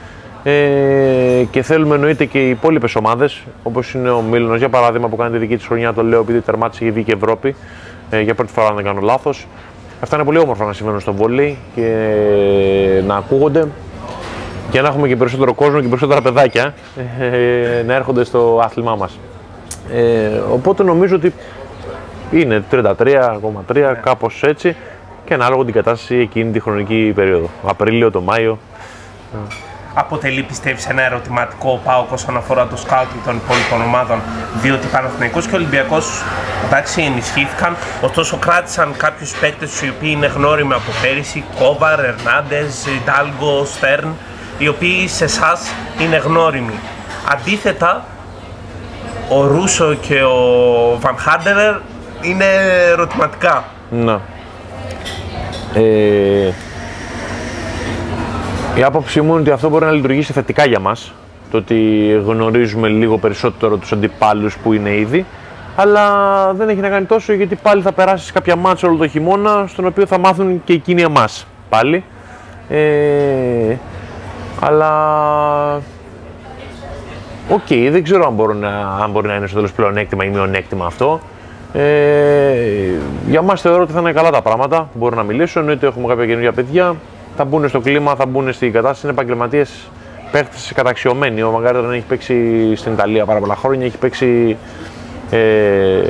ε, και θέλουμε εννοείται και οι υπόλοιπες ομάδες, όπως είναι ο Μίλνο για παράδειγμα που κάνει τη δική της χρονιά, το λέω επειδή τερμάτισε η δίκη Ευρώπη ε, για πρώτη φορά, αν δεν κάνω λάθος. Αυτά είναι πολύ όμορφα να συμβαίνουν στο βόλεϊ και να ακούγονται και να έχουμε και περισσότερο κόσμο και περισσότερα παιδάκια ε, να έρχονται στο άθλημά μας. Ε, οπότε νομίζω ότι είναι 33,3 κάπως έτσι και ανάλογα την κατάσταση εκείνη τη χρονική περίοδο. Απρίλιο, το Μάιο. αποτελεί πιστεύεις ένα ερωτηματικό πάω όσον αφορά το σκάουτινγκ των υπόλοιπων ομάδων, διότι Παναθηναϊκός και Ολυμπιακός εντάξει ενισχύθηκαν, ωστόσο κράτησαν κάποιους παίκτες οι οποίοι είναι γνώριμοι από πέρυσι, Κόβαρ, Ερνάντες, Ιντάλγκο, Στέρν, οι οποίοι σε εσάς είναι γνώριμοι. Αντίθετα, ο Ρούσο και ο Βαν Χάντερερ είναι ερωτηματικά. Ναι. Ε, η άποψή μου είναι ότι αυτό μπορεί να λειτουργήσει θετικά για μας. Το ότι γνωρίζουμε λίγο περισσότερο τους αντιπάλους που είναι ήδη. Αλλά δεν έχει να κάνει τόσο γιατί πάλι θα περάσεις κάποια μάτσα όλο το χειμώνα στον οποίο θα μάθουν και εκείνοι εμάς πάλι. Ε, αλλά OK, okay, δεν ξέρω αν, μπορεί να, αν μπορεί να είναι στο τέλος πλεονέκτημα ή μειονέκτημα αυτό. Ε, για μας θεωρώ ότι θα είναι καλά τα πράγματα. Μπορώ να μιλήσω. Εννοείται έχουμε κάποια καινούργια παιδιά. Θα μπουν στο κλίμα, θα μπουν στην κατάσταση. Είναι επαγγελματίες παίχτες καταξιωμένοι. Ο Μαγκάρετον έχει παίξει στην Ιταλία πάρα πολλά χρόνια. Έχει παίξει ε,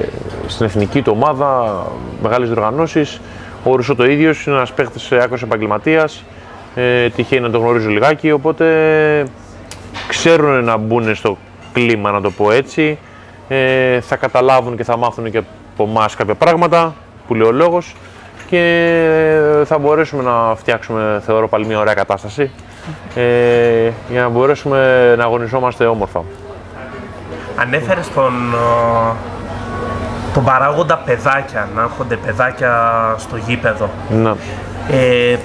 στην εθνική του ομάδα, μεγάλες διοργανώσεις. Ο Ρουσό το ίδιο είναι ένας παίχτης άκρος επαγγελματίας. Ε, τυχαίνει να το γνωρίζω λιγάκι. Οπότε ξέρουν να μπουν στο κλίμα, να το πω έτσι. Ε, θα καταλάβουν και θα μάθουν και από εμάς κάποια πράγματα, που λέει ο λόγος, και θα μπορέσουμε να φτιάξουμε, θεωρώ, πάλι μια ωραία κατάσταση ε, για να μπορέσουμε να αγωνιζόμαστε όμορφα. Ανέφερε τον, τον παράγοντα παιδάκια, να έρχονται παιδάκια στο γήπεδο. Ναι. Ε,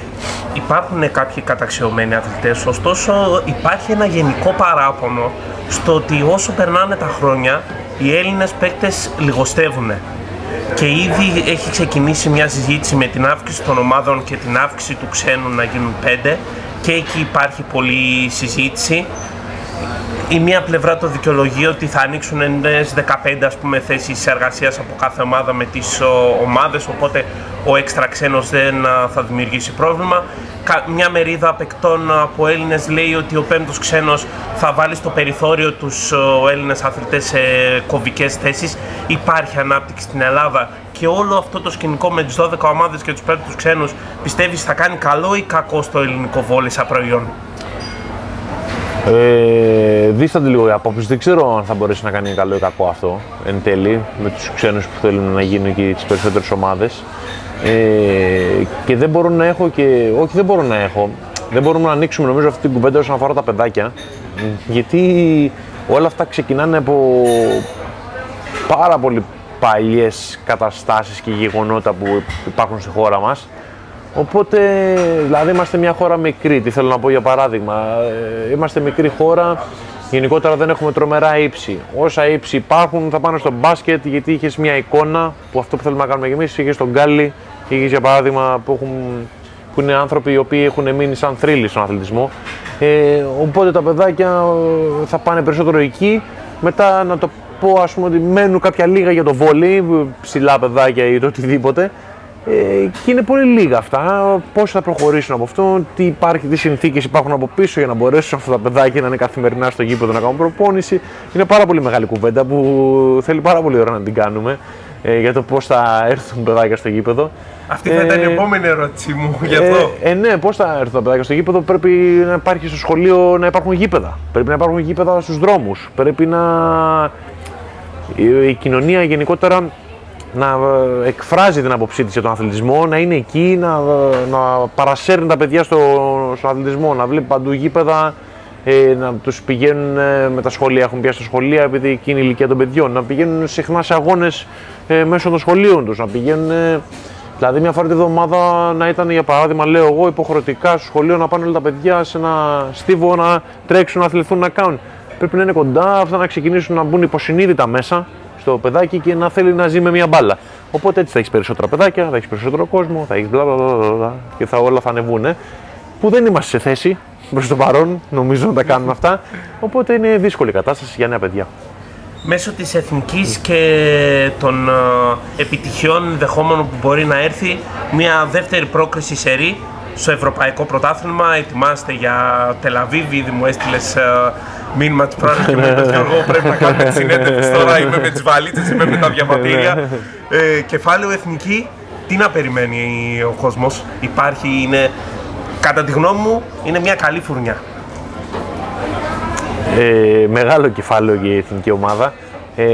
υπάρχουν κάποιοι καταξιωμένοι αθλητές, ωστόσο υπάρχει ένα γενικό παράπονο στο ότι όσο περνάνε τα χρόνια οι Έλληνες παίκτες λιγοστεύουν. Και ήδη έχει ξεκινήσει μια συζήτηση με την αύξηση των ομάδων και την αύξηση του ξένου να γίνουν πέντε και εκεί υπάρχει πολλή συζήτηση. Η μία πλευρά το δικαιολογεί ότι θα ανοίξουν νέες 15 ας πούμε, θέσεις εργασίας από κάθε ομάδα με τις ομάδες, οπότε ο έξτρα ξένος δεν θα δημιουργήσει πρόβλημα. Μια μερίδα παικτών από Έλληνες λέει ότι ο πέμπτος ξένος θα βάλει στο περιθώριο τους Έλληνες αθλητές σε κομβικές θέσεις. Υπάρχει ανάπτυξη στην Ελλάδα και όλο αυτό το σκηνικό με τις 12 ομάδες και τους πέμπτους ξένους πιστεύεις θα κάνει καλό ή κακό στο ελληνικό βόλι σαν προϊόν; Ε, δίστανται λίγο οι απόψεις. Δεν ξέρω αν θα μπορέσει να κάνει καλό ή κακό αυτό εν τέλει με τους ξένους που θέλουν να γίνουν και τις περισσότερες ομάδες. Ε, και δεν μπορώ να έχω και. Όχι, δεν μπορώ να έχω. Δεν μπορούμε να ανοίξουμε νομίζω αυτή την κουβέντα όσον αφορά τα παιδάκια. Γιατί όλα αυτά ξεκινάνε από πάρα πολύ παλιές καταστάσεις και γεγονότα που υπάρχουν στη χώρα μας Οπότε, δηλαδή είμαστε μια χώρα μικρή, τι θέλω να πω για παράδειγμα. Ε, είμαστε μικρή χώρα, γενικότερα δεν έχουμε τρομερά ύψη. Όσα ύψη υπάρχουν θα πάνε στο μπάσκετ γιατί είχες μια εικόνα που αυτό που θέλουμε να κάνουμε και εμείς είχες στον Γκάλι, είχες για παράδειγμα που, έχουν, που είναι άνθρωποι οι οποίοι έχουν μείνει σαν θρύλοι στον αθλητισμό. Ε, οπότε τα παιδάκια ε, θα πάνε περισσότερο εκεί. Μετά να το πω ας πούμε ότι μένουν κάποια λίγα για το βόλι, ψηλά παιδάκια ή το οτιδήποτε. Ε, και είναι πολύ λίγα αυτά. Πώς θα προχωρήσουν από αυτό, τι, υπάρχει, τι συνθήκες υπάρχουν από πίσω για να μπορέσουν αυτά τα παιδάκια να είναι καθημερινά στο γήπεδο να κάνουν προπόνηση. Είναι πάρα πολύ μεγάλη κουβέντα που θέλει πάρα πολύ ώρα να την κάνουμε ε, για το πώς θα έρθουν παιδάκια στο γήπεδο. Αυτή θα ήταν η ε, επόμενη ερώτησή μου γι' αυτό. Ε, ε, ναι, πώς θα έρθουν τα παιδάκια στο γήπεδο, πρέπει να υπάρχει στο σχολείο να υπάρχουν γήπεδα. Πρέπει να υπάρχουν γήπεδα στους δρόμους. Πρέπει να. Η κοινωνία γενικότερα να ε, εκφράζει την άποψή της για τον αθλητισμό, να είναι εκεί, να, ε, να παρασέρνει τα παιδιά στο, στον αθλητισμό, να βλέπει παντού γήπεδα, ε, να τους πηγαίνουν ε, με τα σχολεία, έχουν πια στα σχολεία επειδή εκεί είναι η ηλικία των παιδιών, να πηγαίνουν συχνά σε αγώνες ε, μέσω των σχολείων τους, να πηγαίνουν, ε, δηλαδή μια φορά τη εβδομάδα να ήταν για παράδειγμα λέω εγώ υποχρεωτικά στο σχολείο να πάνε όλα τα παιδιά σε ένα στίβο να τρέξουν, να αθληθούν, να κάνουν. Πρέπει να είναι κοντά, αυτά να ξεκινήσουν να μπουν υποσυνείδητα μέσα στο παιδάκι και να θέλει να ζει με μια μπάλα. Οπότε έτσι θα έχεις περισσότερα παιδάκια, θα έχεις περισσότερο κόσμο, θα έχεις μπλα μπλα μπλα και θα όλα θα ανεβούν. Που δεν είμαστε σε θέση προς το παρόν, νομίζω να τα κάνουμε αυτά. Οπότε είναι δύσκολη κατάσταση για νέα παιδιά. Μέσω της εθνικής και των ε, επιτυχιών δεχόμενων που μπορεί να έρθει μια δεύτερη πρόκριση σερή στο Ευρωπαϊκό Πρωτάθλημα. Ετοιμάστε για Τελαβίβη, ήδη μου έστειλες ε, μήνυμα τη προάλλη και με τον Γιώργο. Πρέπει να κάνουμε τη συνέντευξη τώρα. Είμαι με τις βαλίτσες, είμαι με τα διαβατήρια. ε, κεφάλαιο εθνική, τι να περιμένει ο κόσμος; Υπάρχει, είναι, κατά τη γνώμη μου, είναι μια καλή φουρνιά. Ε, μεγάλο κεφάλαιο και η εθνική ομάδα. Ε,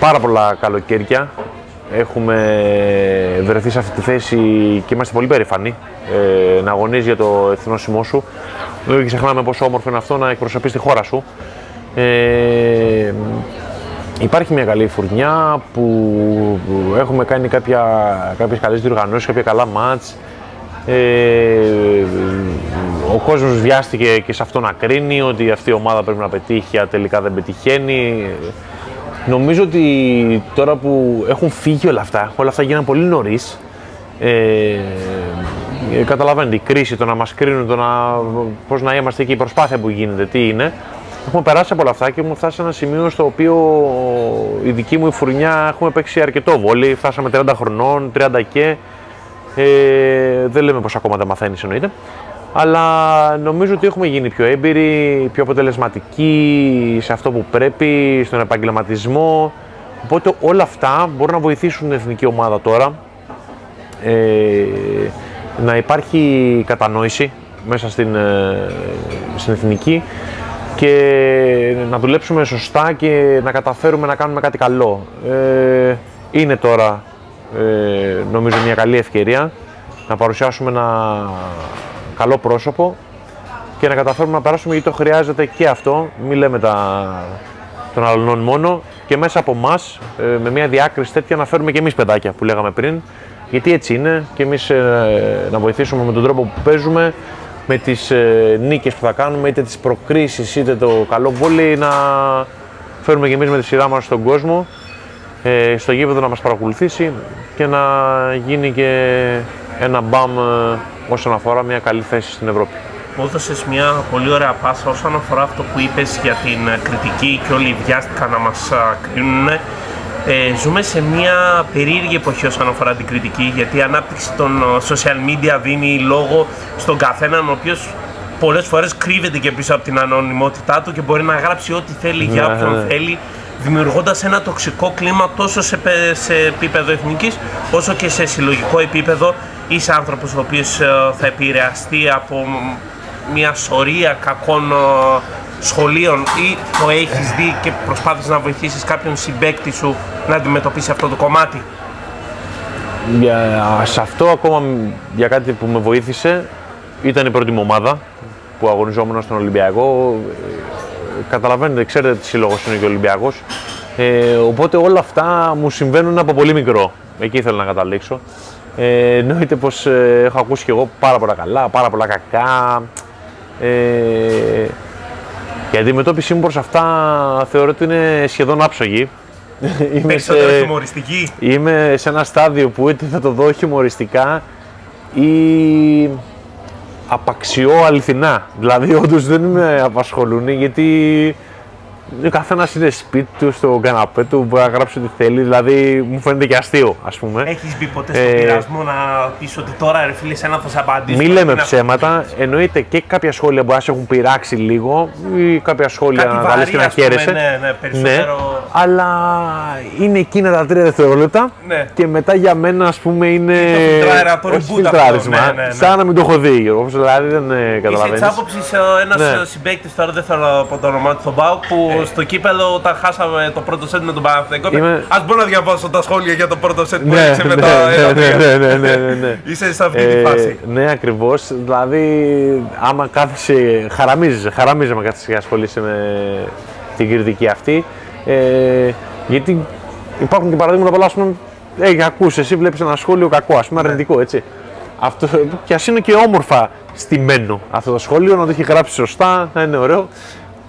πάρα πολλά καλοκαίρια. Έχουμε βρεθεί σε αυτή τη θέση και είμαστε πολύ περήφανοι ε, να αγωνίζει για το εθνόσημό σου. Δεν ξεχνάμε πόσο όμορφο είναι αυτό να εκπροσωπείς τη χώρα σου. Ε, υπάρχει μια καλή φουρνιά που έχουμε κάνει κάποια, κάποιες καλές διοργανώσεις, κάποια καλά μάτς. Ε, ο κόσμος βιάστηκε και σε αυτό να κρίνει ότι αυτή η ομάδα πρέπει να πετύχει, τελικά δεν πετυχαίνει. Νομίζω ότι τώρα που έχουν φύγει όλα αυτά, όλα αυτά γίνανε πολύ νωρίς. Ε, ε, καταλαβαίνετε, η κρίση, το να μας κρίνουν, το να, πώς να είμαστε και η προσπάθεια που γίνεται, τι είναι. Έχουμε περάσει από όλα αυτά και έχουμε φτάσει σε ένα σημείο στο οποίο η δική μου η φουρνιά έχουμε παίξει αρκετό βόλι. Φτάσαμε 30 χρονών, 30 και. Ε, δεν λέμε πως ακόμα δεν μαθαίνεις εννοείται. Αλλά νομίζω ότι έχουμε γίνει πιο έμπειροι, πιο αποτελεσματικοί σε αυτό που πρέπει, στον επαγγελματισμό. Οπότε όλα αυτά μπορούν να βοηθήσουν την εθνική ομάδα τώρα. Ε, να υπάρχει κατανόηση μέσα στην, ε, στην εθνική και να δουλέψουμε σωστά και να καταφέρουμε να κάνουμε κάτι καλό. Ε, είναι τώρα ε, νομίζω μια καλή ευκαιρία να παρουσιάσουμε ένα καλό πρόσωπο και να καταφέρουμε να περάσουμε γιατί το χρειάζεται και αυτό, μην λέμε τα, των αλλωνών μόνο. Και μέσα από εμάς, με μια διάκριση τέτοια να φέρουμε και εμείς παιδάκια που λέγαμε πριν γιατί έτσι είναι και εμείς ε, να βοηθήσουμε με τον τρόπο που παίζουμε με τις ε, νίκες που θα κάνουμε είτε τις προκρίσεις είτε το καλό βόλι να φέρουμε και εμείς με τη σειρά μας στον κόσμο ε, στο γήπεδο να μας παρακολουθήσει και να γίνει και ένα μπαμ ε, όσον αφορά μια καλή θέση στην Ευρώπη. Μου έδωσες μια πολύ ωραία πάσα όσον αφορά αυτό που είπες για την ε, κριτική και όλοι βιάστηκαν να μας κρίνουν. Ε, ζούμε σε μια περίεργη εποχή όσον αφορά την κριτική γιατί η ανάπτυξη των social media δίνει λόγο στον καθέναν ο οποίος πολλές φορές κρύβεται και πίσω από την ανωνυμότητά του και μπορεί να γράψει ό,τι θέλει για ναι, όποιον ναι. θέλει δημιουργώντας ένα τοξικό κλίμα τόσο σε, σε επίπεδο εθνικής όσο και σε συλλογικό επίπεδο είσαι άνθρωπος ο οποίος ε, θα επηρεαστεί από μια σωρία κακών ε, σχολείων ή το έχεις δει και προσπάθησες να βοηθήσεις κάποιον συμπέκτη σου να αντιμετωπίσει αυτό το κομμάτι; Για, σε αυτό ακόμα για κάτι που με βοήθησε ήταν η πρώτη μου ομάδα που αγωνιζόμουν στον Ολυμπιακό. Ε, καταλαβαίνετε, ξέρετε τι σύλλογος είναι και ο Ολυμπιακός. Ε, οπότε όλα αυτά μου συμβαίνουν από πολύ μικρό. Εκεί ήθελα να καταλήξω. Ε, εννοείται πως ε, έχω ακούσει και εγώ πάρα πολλά καλά, πάρα πολλά κακά. Ε, η αντιμετώπιση μου προς αυτά θεωρώ ότι είναι σχεδόν άψογη. είμαι σε, χιουμοριστική. Είμαι σε ένα στάδιο που είτε θα το δω χιουμοριστικά ή απαξιώ αληθινά. Δηλαδή όντως δεν με απασχολούν γιατί ο καθένας είναι σπίτι του, στο καναπέ του, μπορεί να γράψει ό,τι θέλει. Δηλαδή μου φαίνεται και αστείο, ας πούμε. Έχεις μπει ποτέ στον ε, πειρασμό να πεις ότι τώρα ρε φίλε, ένα θα σε απαντήσει. Μην λέμε ψέματα. Εννοείται και κάποια σχόλια που α έχουν πειράξει λίγο ή κάποια σχόλια να βάλεις και να χαίρεσαι. Ναι, ναι, περισσότερο... ναι, αλλά είναι εκείνα τα τρία δευτερόλεπτα ναι. και μετά για μένα ας πούμε είναι. Το φιλτράρισμα. Ναι, ναι, ναι. Σαν να μην το έχω δει. Όπω δηλαδή δεν καταλαβαίνει. Είσαι της άποψης ένας ναι. συμπαίκτης τώρα, δεν θέλω να πω το όνομά του στον Πάου, που στο κύπελο όταν χάσαμε το πρώτο σετ με τον Παναθηναϊκό. Είμαι... Α μπορώ να διαβάσω τα σχόλια για το πρώτο σετ που ναι, με τα ναι, ναι, ναι, ναι, ναι, ναι. Είσαι σε αυτή τη ε, φάση. Ναι, ακριβώς. Δηλαδή, άμα κάθεσαι. Χαραμίζει, χαραμίζει άμα κάθεσαι και ασχολείσαι με την κριτική αυτή. Ε, γιατί υπάρχουν και παραδείγματα πολλά, ας πούμε, έχει ακούσει, εσύ βλέπεις ένα σχόλιο κακό, ας πούμε, αρνητικό, έτσι. Αυτό, και ας είναι και όμορφα στημένο αυτό το σχόλιο, να το έχει γράψει σωστά, να είναι ωραίο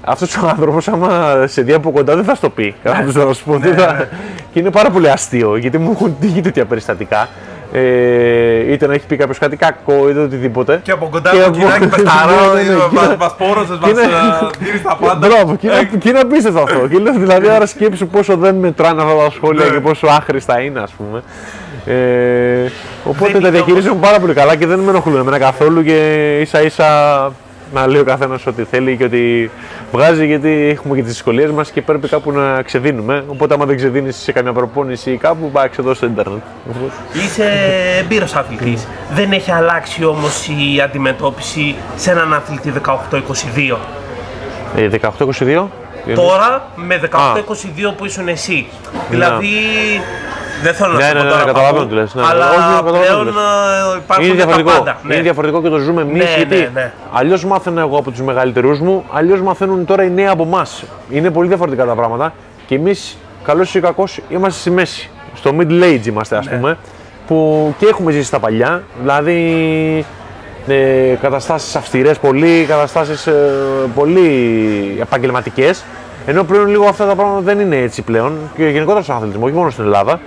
αυτός ο άνθρωπος, άμα σε δει από κοντά, δεν θα στο πει. Κάποιο να σου πω. Ναι, ναι. Και είναι πάρα πολύ αστείο γιατί μου έχουν τύχει τέτοια περιστατικά. Ε, είτε να έχει πει κάποιος κάτι κακό είτε οτιδήποτε. Και από κοντά το κοινάκι πεθαρό, μα πόρωσε, μα δίνει τα πάντα. Μπράβο, και είναι απίστευτο αυτό. Και λέω δηλαδή, άρα σκέψου πόσο δεν μετράνε αυτά τα σχόλια ναι. και πόσο άχρηστα είναι, ας πούμε. Ε, οπότε τα διαχειρίζομαι πάρα πολύ καλά και δεν με ενοχλούν εμένα καθόλου και ίσα ίσα να λέει ο καθένας ό,τι θέλει και ότι βγάζει, γιατί έχουμε και τις δυσκολίες μας και πρέπει κάπου να ξεδίνουμε. Οπότε, άμα δεν ξεδίνεις σε καμιά προπόνηση ή κάπου, πάει εδώ στο Ιντερνετ. Είσαι εμπειρο αθλητής. δεν έχει αλλάξει όμως η αντιμετώπιση σε έναν αθλητή 18-22. Ε, 18-22. Τώρα με 18-22 που ήσουν εσύ. Δηλαδή. Δεν θέλω να Ναι, σου ναι, πω ναι, τώρα καταλαβαίνω παππού, τι λες, ναι. Αλλά Όχι, καταλαβαίνω τι πλέον λες. ε, υπάρχουν Είναι τα διαφορετικό. πάντα. Ναι. Είναι διαφορετικό και το ζούμε εμείς. Ναι, γιατί ναι, ναι. αλλιώς μάθαινα εγώ από τους μεγαλύτερου μου, αλλιώς μαθαίνουν τώρα οι νέοι από εμάς. Είναι πολύ διαφορετικά τα πράγματα και εμείς, καλός ή κακός, είμαστε στη μέση. Στο middle age είμαστε, ας Ναι. πούμε, που και έχουμε ζήσει τα παλιά. Δηλαδή, ε, καταστάσεις αυστηρές πολύ, καταστάσεις ε, πολύ επαγγελματικές ενώ πλέον λίγο αυτά τα πράγματα δεν είναι έτσι πλέον και γενικότερα στον αθλητισμό, όχι μόνο στην Ελλάδα.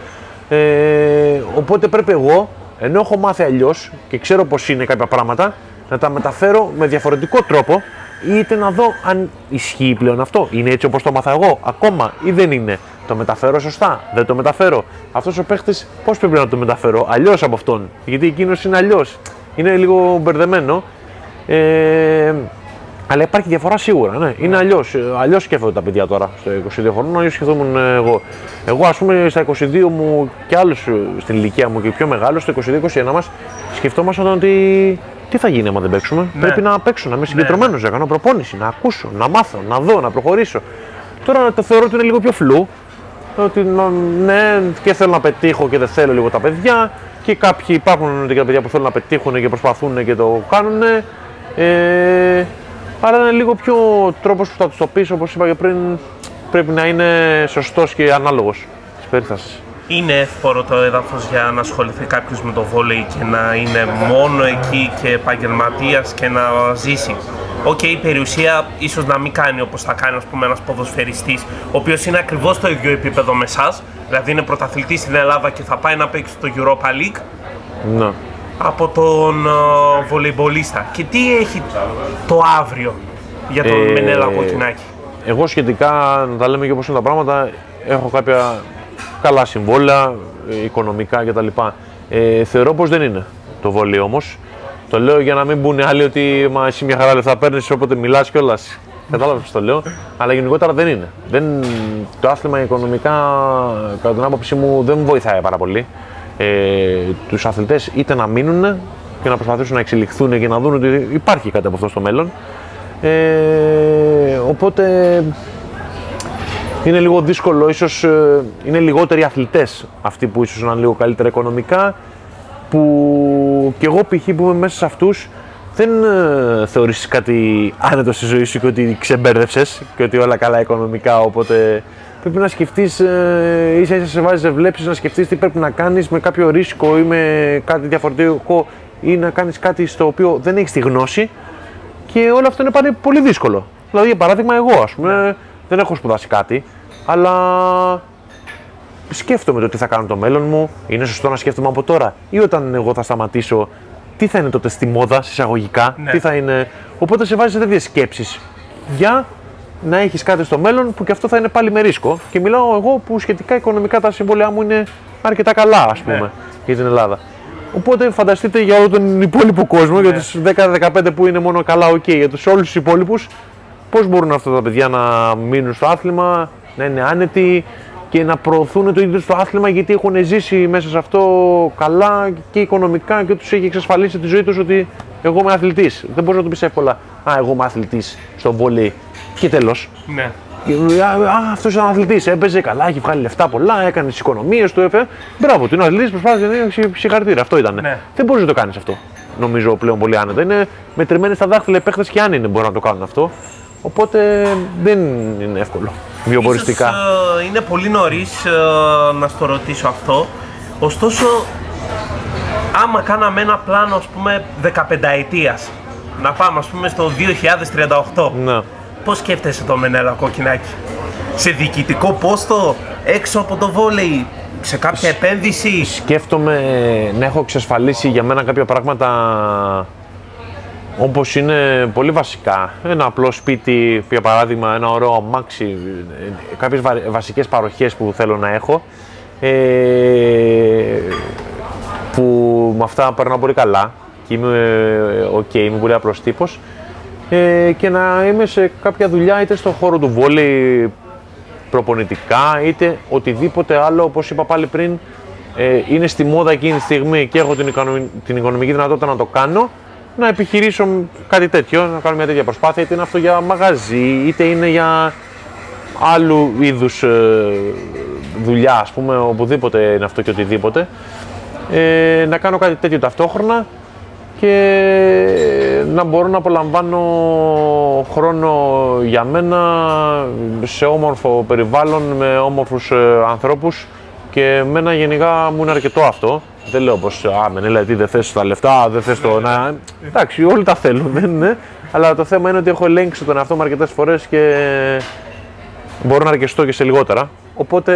Ε, οπότε πρέπει εγώ, ενώ έχω μάθει αλλιώς και ξέρω πώ είναι κάποια πράγματα, να τα μεταφέρω με διαφορετικό τρόπο είτε να δω αν ισχύει πλέον αυτό. Είναι έτσι όπως το μάθα εγώ, ακόμα ή δεν είναι. Το μεταφέρω σωστά, δεν το μεταφέρω. Αυτός ο παίχτης πώς πρέπει να το μεταφέρω, αλλιώς από αυτόν. Γιατί εκείνος είναι αλλιώς. Είναι λίγο μπερδεμένο. Ε, αλλά υπάρχει διαφορά σίγουρα. Ναι. Είναι αλλιώς. Αλλιώς σκέφτονται τα παιδιά τώρα στο 22 χρόνο, αλλιώς σκεφτόμουν ε, εγώ. Εγώ, ας πούμε, στα 22 μου και άλλους στην ηλικία μου και πιο μεγάλος, στο 22-21 μας, σκεφτόμασταν ότι τι θα γίνει άμα δεν παίξουμε. Ναι. Πρέπει να παίξω, να είμαι συγκεντρωμένος, να κάνω προπόνηση, να ακούσω, να μάθω, να δω, να προχωρήσω. Τώρα το θεωρώ ότι είναι λίγο πιο φλού. Ότι να- ναι, και θέλω να πετύχω και δεν θέλω λίγο τα παιδιά. Και κάποιοι υπάρχουν και τα παιδιά που θέλουν να πετύχουν και προσπαθούν και το κάνουν. Ε, αλλά είναι λίγο πιο τρόπος που θα τους το πεις, όπως είπα και πριν, πρέπει να είναι σωστός και ανάλογος της περίστασης. Είναι εύκολο το έδαφος για να ασχοληθεί κάποιος με το βόλεϊ και να είναι μόνο εκεί και επαγγελματίας και να ζήσει. Οκ, η περιουσία ίσως να μην κάνει όπως θα κάνει ας πούμε, ένας ποδοσφαιριστής, ο οποίος είναι ακριβώς στο ίδιο επίπεδο με εσάς, δηλαδή είναι πρωταθλητής στην Ελλάδα και θα πάει να παίξει στο Europa League Ναι. Από τον ε, βολεϊμπολίστα. Και τι έχει το αύριο για τον Ε, Μενέλαο Κοκκινάκη. Εγώ σχετικά, να τα λέμε και όπως είναι τα πράγματα, έχω κάποια καλά συμβόλαια, ε, οικονομικά κτλ. Ε, θεωρώ πως δεν είναι το βόλιο όμως. Το λέω για να μην μπουν άλλοι ότι μα εσύ μια χαρά λεφτά παίρνεις όποτε μιλάς κιόλας. Κατάλαβες πώς το λέω. Αλλά γενικότερα δεν είναι. Δεν, το άθλημα οικονομικά, κατά την άποψή μου, δεν βοηθάει πάρα πολύ. Ε, τους αθλητές είτε να μείνουν και να προσπαθήσουν να εξελιχθούν και να δουν ότι υπάρχει κάτι από αυτό στο μέλλον. Ε, οπότε είναι λίγο δύσκολο, ίσως ε, είναι λιγότεροι αθλητές αυτοί που ίσως να είναι λίγο καλύτερα οικονομικά που κι εγώ π.χ. που είμαι μέσα σε αυτούς δεν ε, θεωρείς κάτι άνετο στη ζωή σου και ότι ξεμπέρδεψες και ότι όλα καλά οικονομικά οπότε πρέπει να σκεφτείς ε, ίσα ίσα σε βάζεις σε βλέψεις να σκεφτείς τι πρέπει να κάνεις με κάποιο ρίσκο ή με κάτι διαφορετικό ή να κάνεις κάτι στο οποίο δεν έχεις τη γνώση και όλο αυτό είναι πάρα πολύ δύσκολο. Δηλαδή, για παράδειγμα, εγώ, ας πούμε, δεν έχω σπουδάσει κάτι, αλλά σκέφτομαι το τι θα κάνω το μέλλον μου. Είναι σωστό να σκέφτομαι από τώρα, ή όταν εγώ θα σταματήσω, τι θα είναι τότε στη μόδα, συσσαγωγικά, Ναι. τι θα είναι. Οπότε σε βάζεις σε τέτοιες σκέψεις για να έχεις κάτι στο μέλλον που και αυτό θα είναι πάλι με ρίσκο. Και μιλάω εγώ που σχετικά οικονομικά τα συμβόλαιά μου είναι αρκετά καλά, ας πούμε, Ναι. για την Ελλάδα. Οπότε φανταστείτε για όλο τον υπόλοιπο κόσμο, για Ναι. του 10-15 που είναι μόνο καλά, οκ, για τους όλους τους υπόλοιπους, πώς μπορούν αυτά τα παιδιά να μείνουν στο άθλημα, να είναι άνετοι και να προωθούν το ίδιο στο άθλημα γιατί έχουν ζήσει μέσα σε αυτό καλά και οικονομικά και τους έχει εξασφαλίσει τη ζωή τους ότι εγώ είμαι αθλητής. Δεν μπορείς να του πεις εύκολα, Α, εγώ είμαι αθλητής στο βόλεϊ. Και τέλος. Ναι. Α, αυτός είναι αθλητής. Έπαιζε καλά, έχει βγάλει λεφτά πολλά, έκανε τις οικονομίες του. Έφε. Μπράβο, του είναι αθλητής, προσπάθησε να είναι συγχαρητήρια. Αυτό ήταν. Ναι. Δεν μπορείς να το κάνεις αυτό. Νομίζω πλέον πολύ άνετα. Είναι μετρημένοι στα δάχτυλα οι παίχτε και αν είναι μπορούν να το κάνουν αυτό. Οπότε δεν είναι εύκολο. Βιοποριστικά. Ίσως, ε, είναι πολύ νωρίς να στο ρωτήσω αυτό. Ωστόσο, άμα κάναμε ένα πλάνο, ας πούμε, 15 ετίας, να πάμε, ας πούμε, στο 2038, Ναι. πώς σκέφτεσαι το Μενέλα Κοκκινάκη. Σε διοικητικό πόστο, έξω από το βόλεϊ, σε κάποια επένδυση; Σκέφτομαι να έχω εξασφαλίσει για μένα κάποια πράγματα όπως είναι πολύ βασικά. Ένα απλό σπίτι, για παράδειγμα, ένα ωραίο αμάξι, ε, κάποιες βα- βασικές παροχές που θέλω να έχω. Ε, που με αυτά περνάω πολύ καλά και είμαι ε, οκ, είμαι πολύ απλός τύπος. Ε, και να είμαι σε κάποια δουλειά είτε στον χώρο του βόλεϊ προπονητικά είτε οτιδήποτε άλλο όπως είπα πάλι πριν ε, είναι στη μόδα εκείνη τη στιγμή και έχω την, οικονομη- την οικονομική δυνατότητα να το κάνω να επιχειρήσω κάτι τέτοιο, να κάνω μια τέτοια προσπάθεια, είτε είναι αυτό για μαγαζί, είτε είναι για άλλου είδους ε, δουλειά, ας πούμε, οπουδήποτε είναι αυτό και οτιδήποτε. Ε, να κάνω κάτι τέτοιο ταυτόχρονα και να μπορώ να απολαμβάνω χρόνο για μένα σε όμορφο περιβάλλον με όμορφους ε, ανθρώπους και μένα γενικά μου είναι αρκετό αυτό. Δεν λέω πως α, με τι δεν θες τα λεφτά, δεν θες το να... Εντάξει, όλοι τα θέλουν, δεν είναι. Αλλά το θέμα είναι ότι έχω ελέγξει τον εαυτό μου αρκετές φορές και μπορώ να αρκεστώ και σε λιγότερα. Οπότε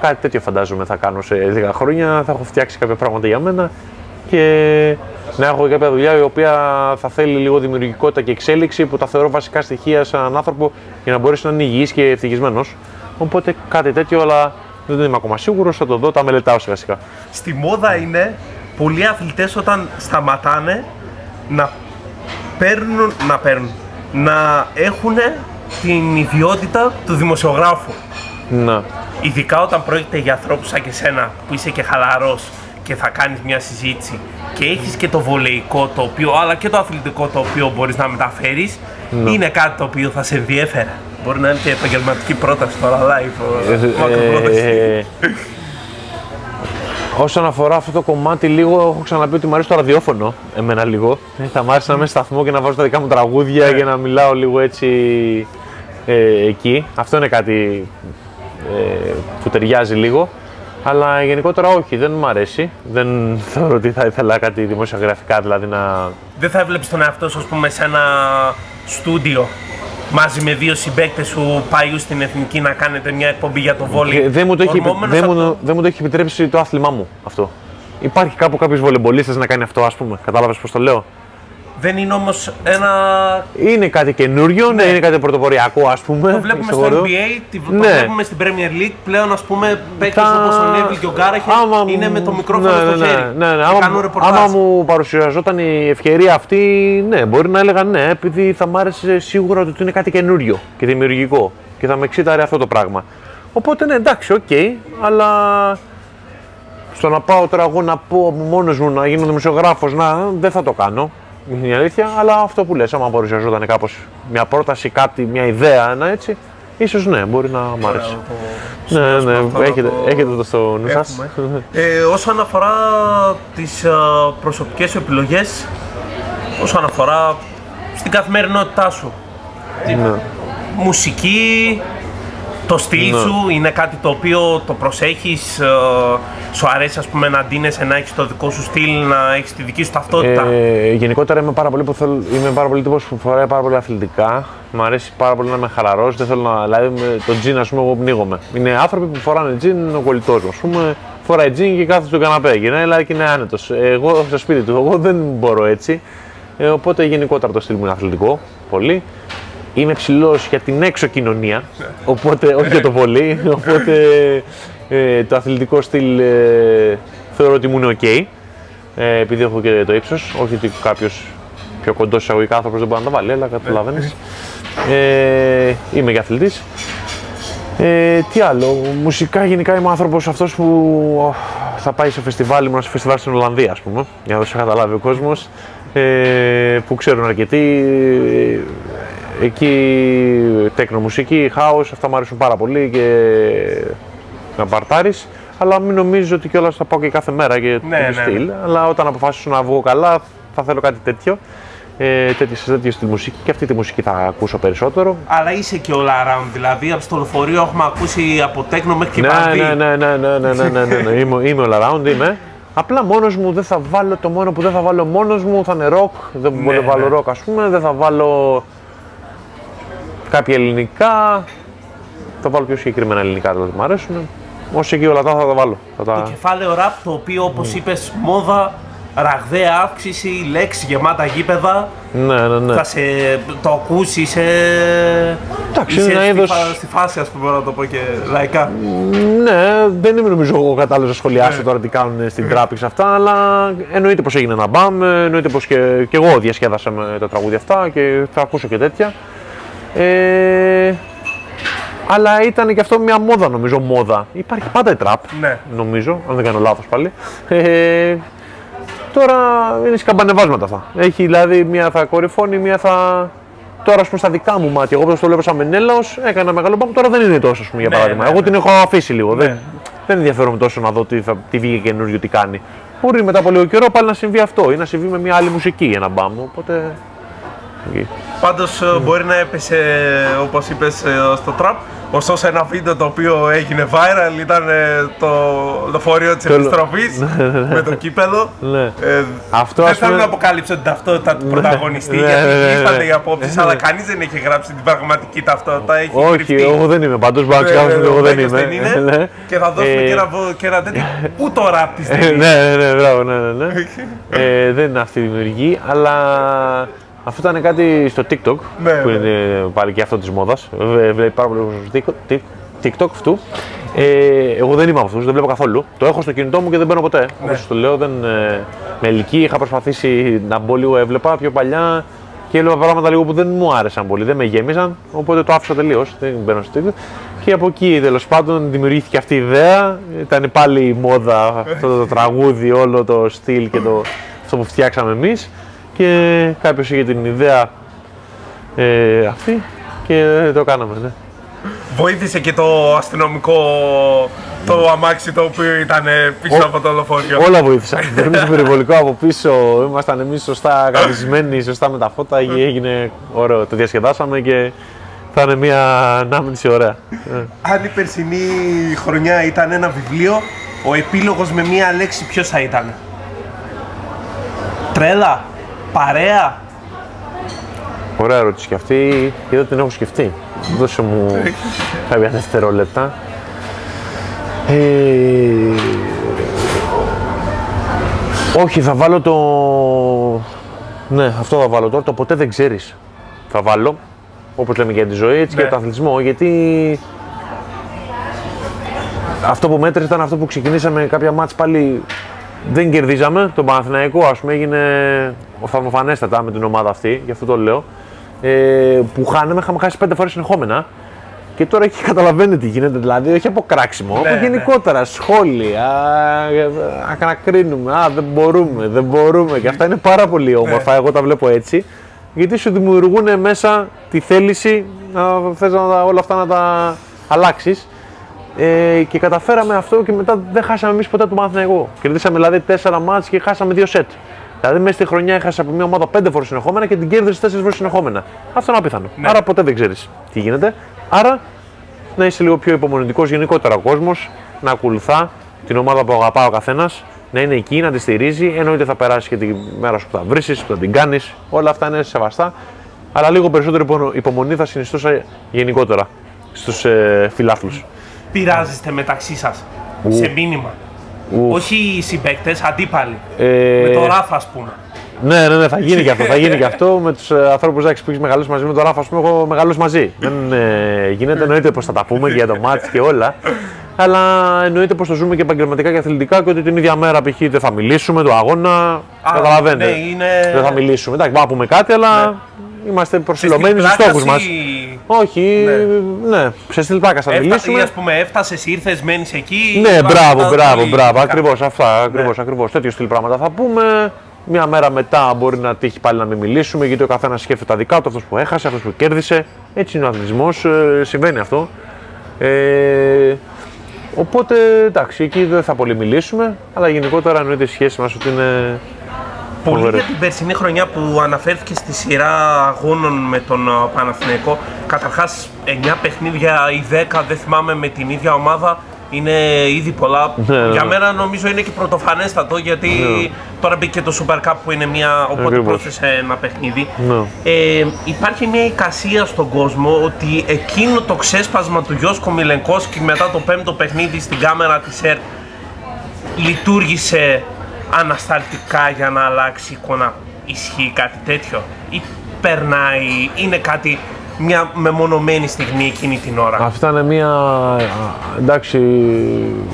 κάτι τέτοιο φαντάζομαι θα κάνω σε 10 χρόνια, θα έχω φτιάξει κάποια πράγματα για μένα και να έχω κάποια δουλειά η οποία θα θέλει λίγο δημιουργικότητα και εξέλιξη που τα θεωρώ βασικά στοιχεία σε έναν άνθρωπο για να μπορέσει να είναι υγιής και ευτυχισμένος. Οπότε κάτι τέτοιο, αλλά δεν είμαι ακόμα σίγουρος, θα το δω, τα μελετάω σιγά σιγά. Στη μόδα είναι πολλοί αθλητές όταν σταματάνε να παίρνουν, να παίρνουν, να έχουν την ιδιότητα του δημοσιογράφου. Να. Ειδικά όταν πρόκειται για ανθρώπους σαν και σένα που είσαι και χαλαρός και θα κάνεις μια συζήτηση και έχεις και το βολεϊκό το οποίο, αλλά και το αθλητικό το οποίο μπορείς να μεταφέρεις, ναι. είναι κάτι το οποίο θα σε ενδιέφερε. Μπορεί να είναι και επαγγελματική πρόταση τώρα live. Ε, ε, ε, όσον αφορά αυτό το κομμάτι, λίγο έχω ξαναπεί ότι μου αρέσει το ραδιόφωνο. Εμένα λίγο. Θα μου άρεσε να είμαι σταθμό και να βάζω τα δικά μου τραγούδια και να μιλάω λίγο έτσι ε, εκεί. Αυτό είναι κάτι ε, που ταιριάζει λίγο. Αλλά γενικότερα όχι, δεν μου αρέσει. Δεν θεωρώ ότι θα ήθελα κάτι δημοσιογραφικά, δηλαδή να. Δεν θα έβλεπε τον εαυτό σου, ας πούμε, σε ένα στούντιο μαζί με δύο συμπαίκτες σου παλιού στην εθνική να κάνετε μια εκπομπή για το βόλιο. Δεν μου, το έχει, δεν, μου, δεν μου το έχει επιτρέψει το άθλημά μου αυτό. Υπάρχει κάπου κάποιος βολεμπολίστας να κάνει αυτό, ας πούμε. Κατάλαβες πώς το λέω; Δεν είναι όμως ένα. Είναι κάτι καινούριο, ναι. ναι. είναι κάτι πρωτοποριακό, ας πούμε. Το βλέπουμε στο NBA, το ναι. βλέπουμε στην Premier League. Πλέον, ας πούμε, παίκτες Τα... όπως ο Νέβιλ και ο Γκάραχε είναι με το μικρόφωνο ναι, στο ναι, χέρι. Ναι, ναι, ναι. Άμα, άμα μου παρουσιαζόταν η ευκαιρία αυτή, ναι, μπορεί να έλεγα ναι, επειδή θα μ' άρεσε σίγουρα ότι είναι κάτι καινούριο και δημιουργικό και θα με εξήταρε αυτό το πράγμα. Οπότε ναι, εντάξει, ok, okay, αλλά στο να πάω τώρα εγώ να πω μόνος μου να γίνω δημοσιογράφος, να δεν θα το κάνω είναι η αλήθεια, αλλά αυτό που λες, άμα παρουσιαζόταν κάπως μια πρόταση, κάτι, μια ιδέα, ένα έτσι, ίσως ναι, μπορεί να μ' αρέσει. ναι, ναι, έχετε, το... έχετε το στο νου σας. ε, όσον αφορά τις uh, προσωπικές επιλογές, όσον αφορά στην καθημερινότητά σου, ναι. μουσική, το στυλ ναι. σου είναι κάτι το οποίο το προσέχεις, ε, σου αρέσει ας πούμε να ντύνεσαι, να έχεις το δικό σου στυλ, να έχεις τη δική σου ταυτότητα; Ε, γενικότερα είμαι πάρα πολύ, που θέλω, είμαι πάρα πολύ τύπος που φοράει πάρα πολύ αθλητικά. Μ' αρέσει πάρα πολύ να είμαι χαλαρό. Δεν θέλω να. Δηλαδή, με το τζιν, ας πούμε, εγώ πνίγομαι. Είναι άνθρωποι που φοράνε τζιν, ο κολλητός μου. Α πούμε, φοράει τζιν και κάθεται στο καναπέ. Γυρνάει, και είναι άνετος. Εγώ στο σπίτι του, εγώ δεν μπορώ έτσι. Ε, οπότε γενικότερα το στυλ μου είναι αθλητικό. Πολύ. Είμαι ψηλός για την έξω κοινωνία, οπότε, όχι για το πολύ, οπότε ε, το αθλητικό στυλ ε, θεωρώ ότι μου είναι ok, ε, επειδή έχω και το ύψος, όχι ότι κάποιος πιο κοντός εισαγωγικά άνθρωπος δεν μπορεί να τα βάλει, αλλά καταλαβαίνει. Ε, είμαι και αθλητής. Ε, τι άλλο, μουσικά γενικά είμαι άνθρωπος αυτός που θα πάει σε φεστιβάλ, ήμουν σε φεστιβάλ στην Ολλανδία, ας πούμε, για να το καταλάβει ο κόσμος. Ε, που ξέρουν αρκετοί. Εκεί τεκνομουσική, house, αυτά μου αρέσουν πάρα πολύ και να μπαρτάρεις. Αλλά μην νομίζω ότι κιόλας θα πάω και κάθε μέρα και ναι, ναι. στυλ. Ναι. Αλλά όταν αποφάσισω να βγω καλά, θα θέλω κάτι τέτοιο. Ε, τέτοιες στη μουσική και αυτή τη μουσική θα ακούσω περισσότερο. Αλλά είσαι και all around, δηλαδή από στο λεωφορείο έχουμε ακούσει από τέκνο μέχρι και ναι, παντή. Ναι, ναι, ναι, ναι, ναι, ναι, ναι, ναι, ναι, είμαι, είμαι all around, είμαι. Απλά μόνος μου δεν θα βάλω το μόνο που δεν θα βάλω μόνος μου, θα είναι ροκ. Δεν ναι, μπορώ να βάλω ροκ, ας πούμε, δεν θα βάλω κάποια ελληνικά. Θα βάλω πιο συγκεκριμένα ελληνικά, δηλαδή μου αρέσουν. Όσο εκεί όλα τα θα τα βάλω. Θα τα... Το κεφάλαιο rap το οποίο όπως mm. είπες, μόδα, ραγδαία αύξηση, λέξη γεμάτα γήπεδα. Ναι, ναι, ναι. Θα σε το ακούσεις, είσαι. Εντάξει, είναι ένα είδο. Στη φάση, ας πούμε, να το πω και λαϊκά. Ναι, δεν είμαι νομίζω εγώ κατάλληλος να σχολιάσω ναι. τώρα τι κάνουν στην τράπεζα αυτά, αλλά εννοείται πως έγινε ένα μπαμ, εννοείται πως και, και εγώ διασκέδασα με τα τραγούδια αυτά και θα ακούσω και τέτοια. Ε, αλλά ήταν και αυτό μια μόδα νομίζω, μόδα. Υπάρχει πάντα η τραπ, ναι. νομίζω, αν δεν κάνω λάθος πάλι. Ε, Τώρα είναι σκαμπανεβάσματα αυτά. Έχει δηλαδή μία θα κορυφώνει, μία θα. Τώρα, ας πούμε, στα δικά μου μάτια, εγώ που το βλέπω σαν Μενέλαος, έκανα μεγάλο πάμε. Τώρα δεν είναι τόσο, ας πούμε, για Ναι, παράδειγμα. ναι, εγώ ναι. την έχω αφήσει λίγο. Ναι. Δεν, δεν ενδιαφέρομαι τόσο να δω τι, θα, τι βγήκε καινούριο, τι κάνει. Μπορεί μετά από λίγο καιρό πάλι να συμβεί αυτό ή να συμβεί με μια άλλη μουσική ένα μπαμ. Οπότε. Εκεί. Πάντως μπορεί να έπεσε όπως είπες στο τραπ. Ωστόσο, ένα βίντεο το οποίο έγινε viral ήταν ε, το λεωφορείο της Το- επιστροφής με το κύπελο. Ναι. Ε, Αυτό, δεν ας πούμε- θέλω να αποκαλύψω την ταυτότητα του πρωταγωνιστή ναι, γιατί ναι, ναι, ήρθαν ναι. οι απόψεις, αλλά κανείς δεν έχει γράψει την πραγματική ταυτότητα. Έχει Όχι, κρυφτεί. εγώ δεν είμαι πάντως. Μπορεί να Ναι, ξεχάσω ναι, ότι εγώ ο δεν Μπέκος είμαι. είναι. Ναι. Και θα δώσουμε Ε, και, ένα, βο- και ένα τέτοιο. Πού το ραπ της Ε, ταινίας; ναι, ναι, ναι, μπράβο, ναι, ναι, ναι. ε, δεν είναι αυτή η δημιουργή, αλλά αυτό ήταν κάτι στο TikTok, Ναι, που ναι. είναι πάλι και αυτό της μόδας. Βλέπει πάρα πολύ κόσμο στο TikTok αυτού. Ε, εγώ δεν είμαι από αυτούς, δεν βλέπω καθόλου. Το έχω στο κινητό μου και δεν μπαίνω ποτέ. Ναι. Όπως το λέω, δεν, ε, με ηλικία είχα προσπαθήσει να μπω λίγο, έβλεπα πιο παλιά και έβλεπα πράγματα λίγο που δεν μου άρεσαν πολύ, δεν με γέμιζαν. Οπότε το άφησα τελείως. Δεν μπαίνω στο TikTok. Και από εκεί τέλος πάντων δημιουργήθηκε αυτή η ιδέα. Ήταν πάλι η μόδα, αυτό το τραγούδι, όλο το στυλ και το, αυτό που φτιάξαμε εμείς. Και κάποιος είχε την ιδέα ε, αυτή και το κάναμε. Ναι. Βοήθησε και το αστυνομικό το αμάξι το οποίο ήταν πίσω Ο- από το λεωφορείο. Όλα βοήθησαν. Εμείς στο περιβολικό από πίσω ήμασταν εμείς σωστά καθισμένοι, σωστά με τα φώτα. και Έγινε ωραίο. Το διασκεδάσαμε και θα είναι μια ανάμνηση ωραία. Ε. Αν η περσινή χρονιά ήταν ένα βιβλίο, ο επίλογος με μία λέξη ποιος θα ήταν; Τρέλα, παρέα, Ωραία ερώτηση και αυτή και δεν την έχω σκεφτεί. Δώσε μου κάποια δευτερόλεπτα. Ε, όχι, θα βάλω το... Ναι, αυτό θα βάλω τώρα. Το ποτέ δεν ξέρεις. Θα βάλω, όπως λέμε για τη ζωή, έτσι και Ναι. για τον αθλητισμό, γιατί αυτό που μέτρησε ήταν αυτό που ξεκινήσαμε κάποια μάτς πάλι δεν κερδίζαμε. Τον Παναθηναϊκό ας πούμε έγινε οφθαλμοφανέστατα με την ομάδα αυτή, γι' αυτό το λέω. Ε, που χάναμε, είχαμε χάσει πέντε φορές συνεχόμενα. Και τώρα εκεί καταλαβαίνετε τι γίνεται, δηλαδή όχι από κράξιμο, Ναι, από ναι. γενικότερα σχόλια, α, να κρίνουμε, α, δεν μπορούμε, δεν μπορούμε και αυτά είναι πάρα πολύ όμορφα, Ναι. εγώ τα βλέπω έτσι, γιατί σου δημιουργούν μέσα τη θέληση να θες να τα- όλα αυτά να τα αλλάξεις ε, και καταφέραμε αυτό και μετά δεν χάσαμε εμείς ποτέ τον Παναθηναϊκό. Κερδίσαμε δηλαδή 4 μάτς και χάσαμε 2 σετ. Δηλαδή μέσα στη χρονιά έχασα από μια ομάδα 5 φορέ συνεχόμενα και την κέρδισε 4 φορέ συνεχόμενα. Αυτό είναι απίθανο. Ναι. Άρα ποτέ δεν ξέρεις τι γίνεται. Άρα να είσαι λίγο πιο υπομονετικό γενικότερα ο κόσμος, να ακολουθά την ομάδα που αγαπά ο καθένας, να είναι εκεί, να τη στηρίζει. Εννοείται θα περάσεις και τη μέρα σου που θα βρει, που θα την κάνεις. Όλα αυτά είναι σεβαστά. Αλλά λίγο περισσότερη υπο- υπομονή θα συνιστούσα γενικότερα στους ε, φιλάθλους. πειράζεστε μεταξύ σας σε μήνυμα. Ουφ. Όχι οι συμπαίκτες, αντίπαλοι. Ε, Με το ράφα ας πούμε. Ναι, ναι, ναι, θα γίνει και αυτό. Θα γίνει και αυτό με τους ε, ανθρώπους που έχεις μεγαλώσει μαζί με τον Ράφα. Α πούμε, έχω μεγαλώσει μαζί. Δεν ε, γίνεται, εννοείται πως θα τα πούμε και για το μάτς και όλα. Αλλά εννοείται πως το ζούμε και επαγγελματικά και αθλητικά και ότι την ίδια μέρα π.χ. δεν θα μιλήσουμε, το αγώνα. Καταλαβαίνετε. ναι, είναι- Δεν θα μιλήσουμε. Εντάξει, μπορούμε να πούμε κάτι, αλλά είμαστε προσιλωμένοι στους Στην στόχους μας. Πλάκα Όχι, ναι, σε στυλ πλάκα θα Έφτα, ή μιλήσουμε. ας πούμε έφτασες, ήρθες, μένεις εκεί. Ναι, αυτά μπράβο, τα μπράβο, πολύ μπράβο. ειδικά. Ακριβώς αυτά. Ακριβώ, Ναι. ακριβώς. Τέτοιο στυλ πράγματα θα πούμε. Μία μέρα μετά μπορεί να τύχει πάλι να μην μιλήσουμε γιατί ο καθένας σκέφτεται τα δικά του, αυτός που έχασε, αυτός που κέρδισε. Έτσι είναι ο αθλητισμός, συμβαίνει αυτό. Ε, οπότε εντάξει, εκεί δεν θα πολύ μιλήσουμε, αλλά γενικότερα εννοείται η σχέση μας ότι είναι. Πολύ φοβερή. για την περσινή χρονιά που αναφέρθηκε στη σειρά αγώνων με τον α, Παναθηναϊκό. Καταρχάς 9 παιχνίδια ή 10, δεν θυμάμαι, με την ίδια ομάδα. Είναι ήδη πολλά. Ναι, ναι, Για ναι. μένα νομίζω είναι και πρωτοφανέστατο γιατί τώρα μπήκε το Super Cup που είναι μια. Οπότε Ακριβώς. πρόσθεσε ένα παιχνίδι. Ναι. Ε, υπάρχει μια εικασία στον κόσμο ότι εκείνο το ξέσπασμα του Γιώσκο Μιλενκόσκι μετά το πέμπτο παιχνίδι στην κάμερα της ΕΡΤ λειτουργήσε ανασταλτικά για να αλλάξει η εικόνα. Ισχύει κάτι τέτοιο ή περνάει, είναι κάτι μια μεμονωμένη στιγμή εκείνη την ώρα; Αυτή ήταν μια. α, Εντάξει,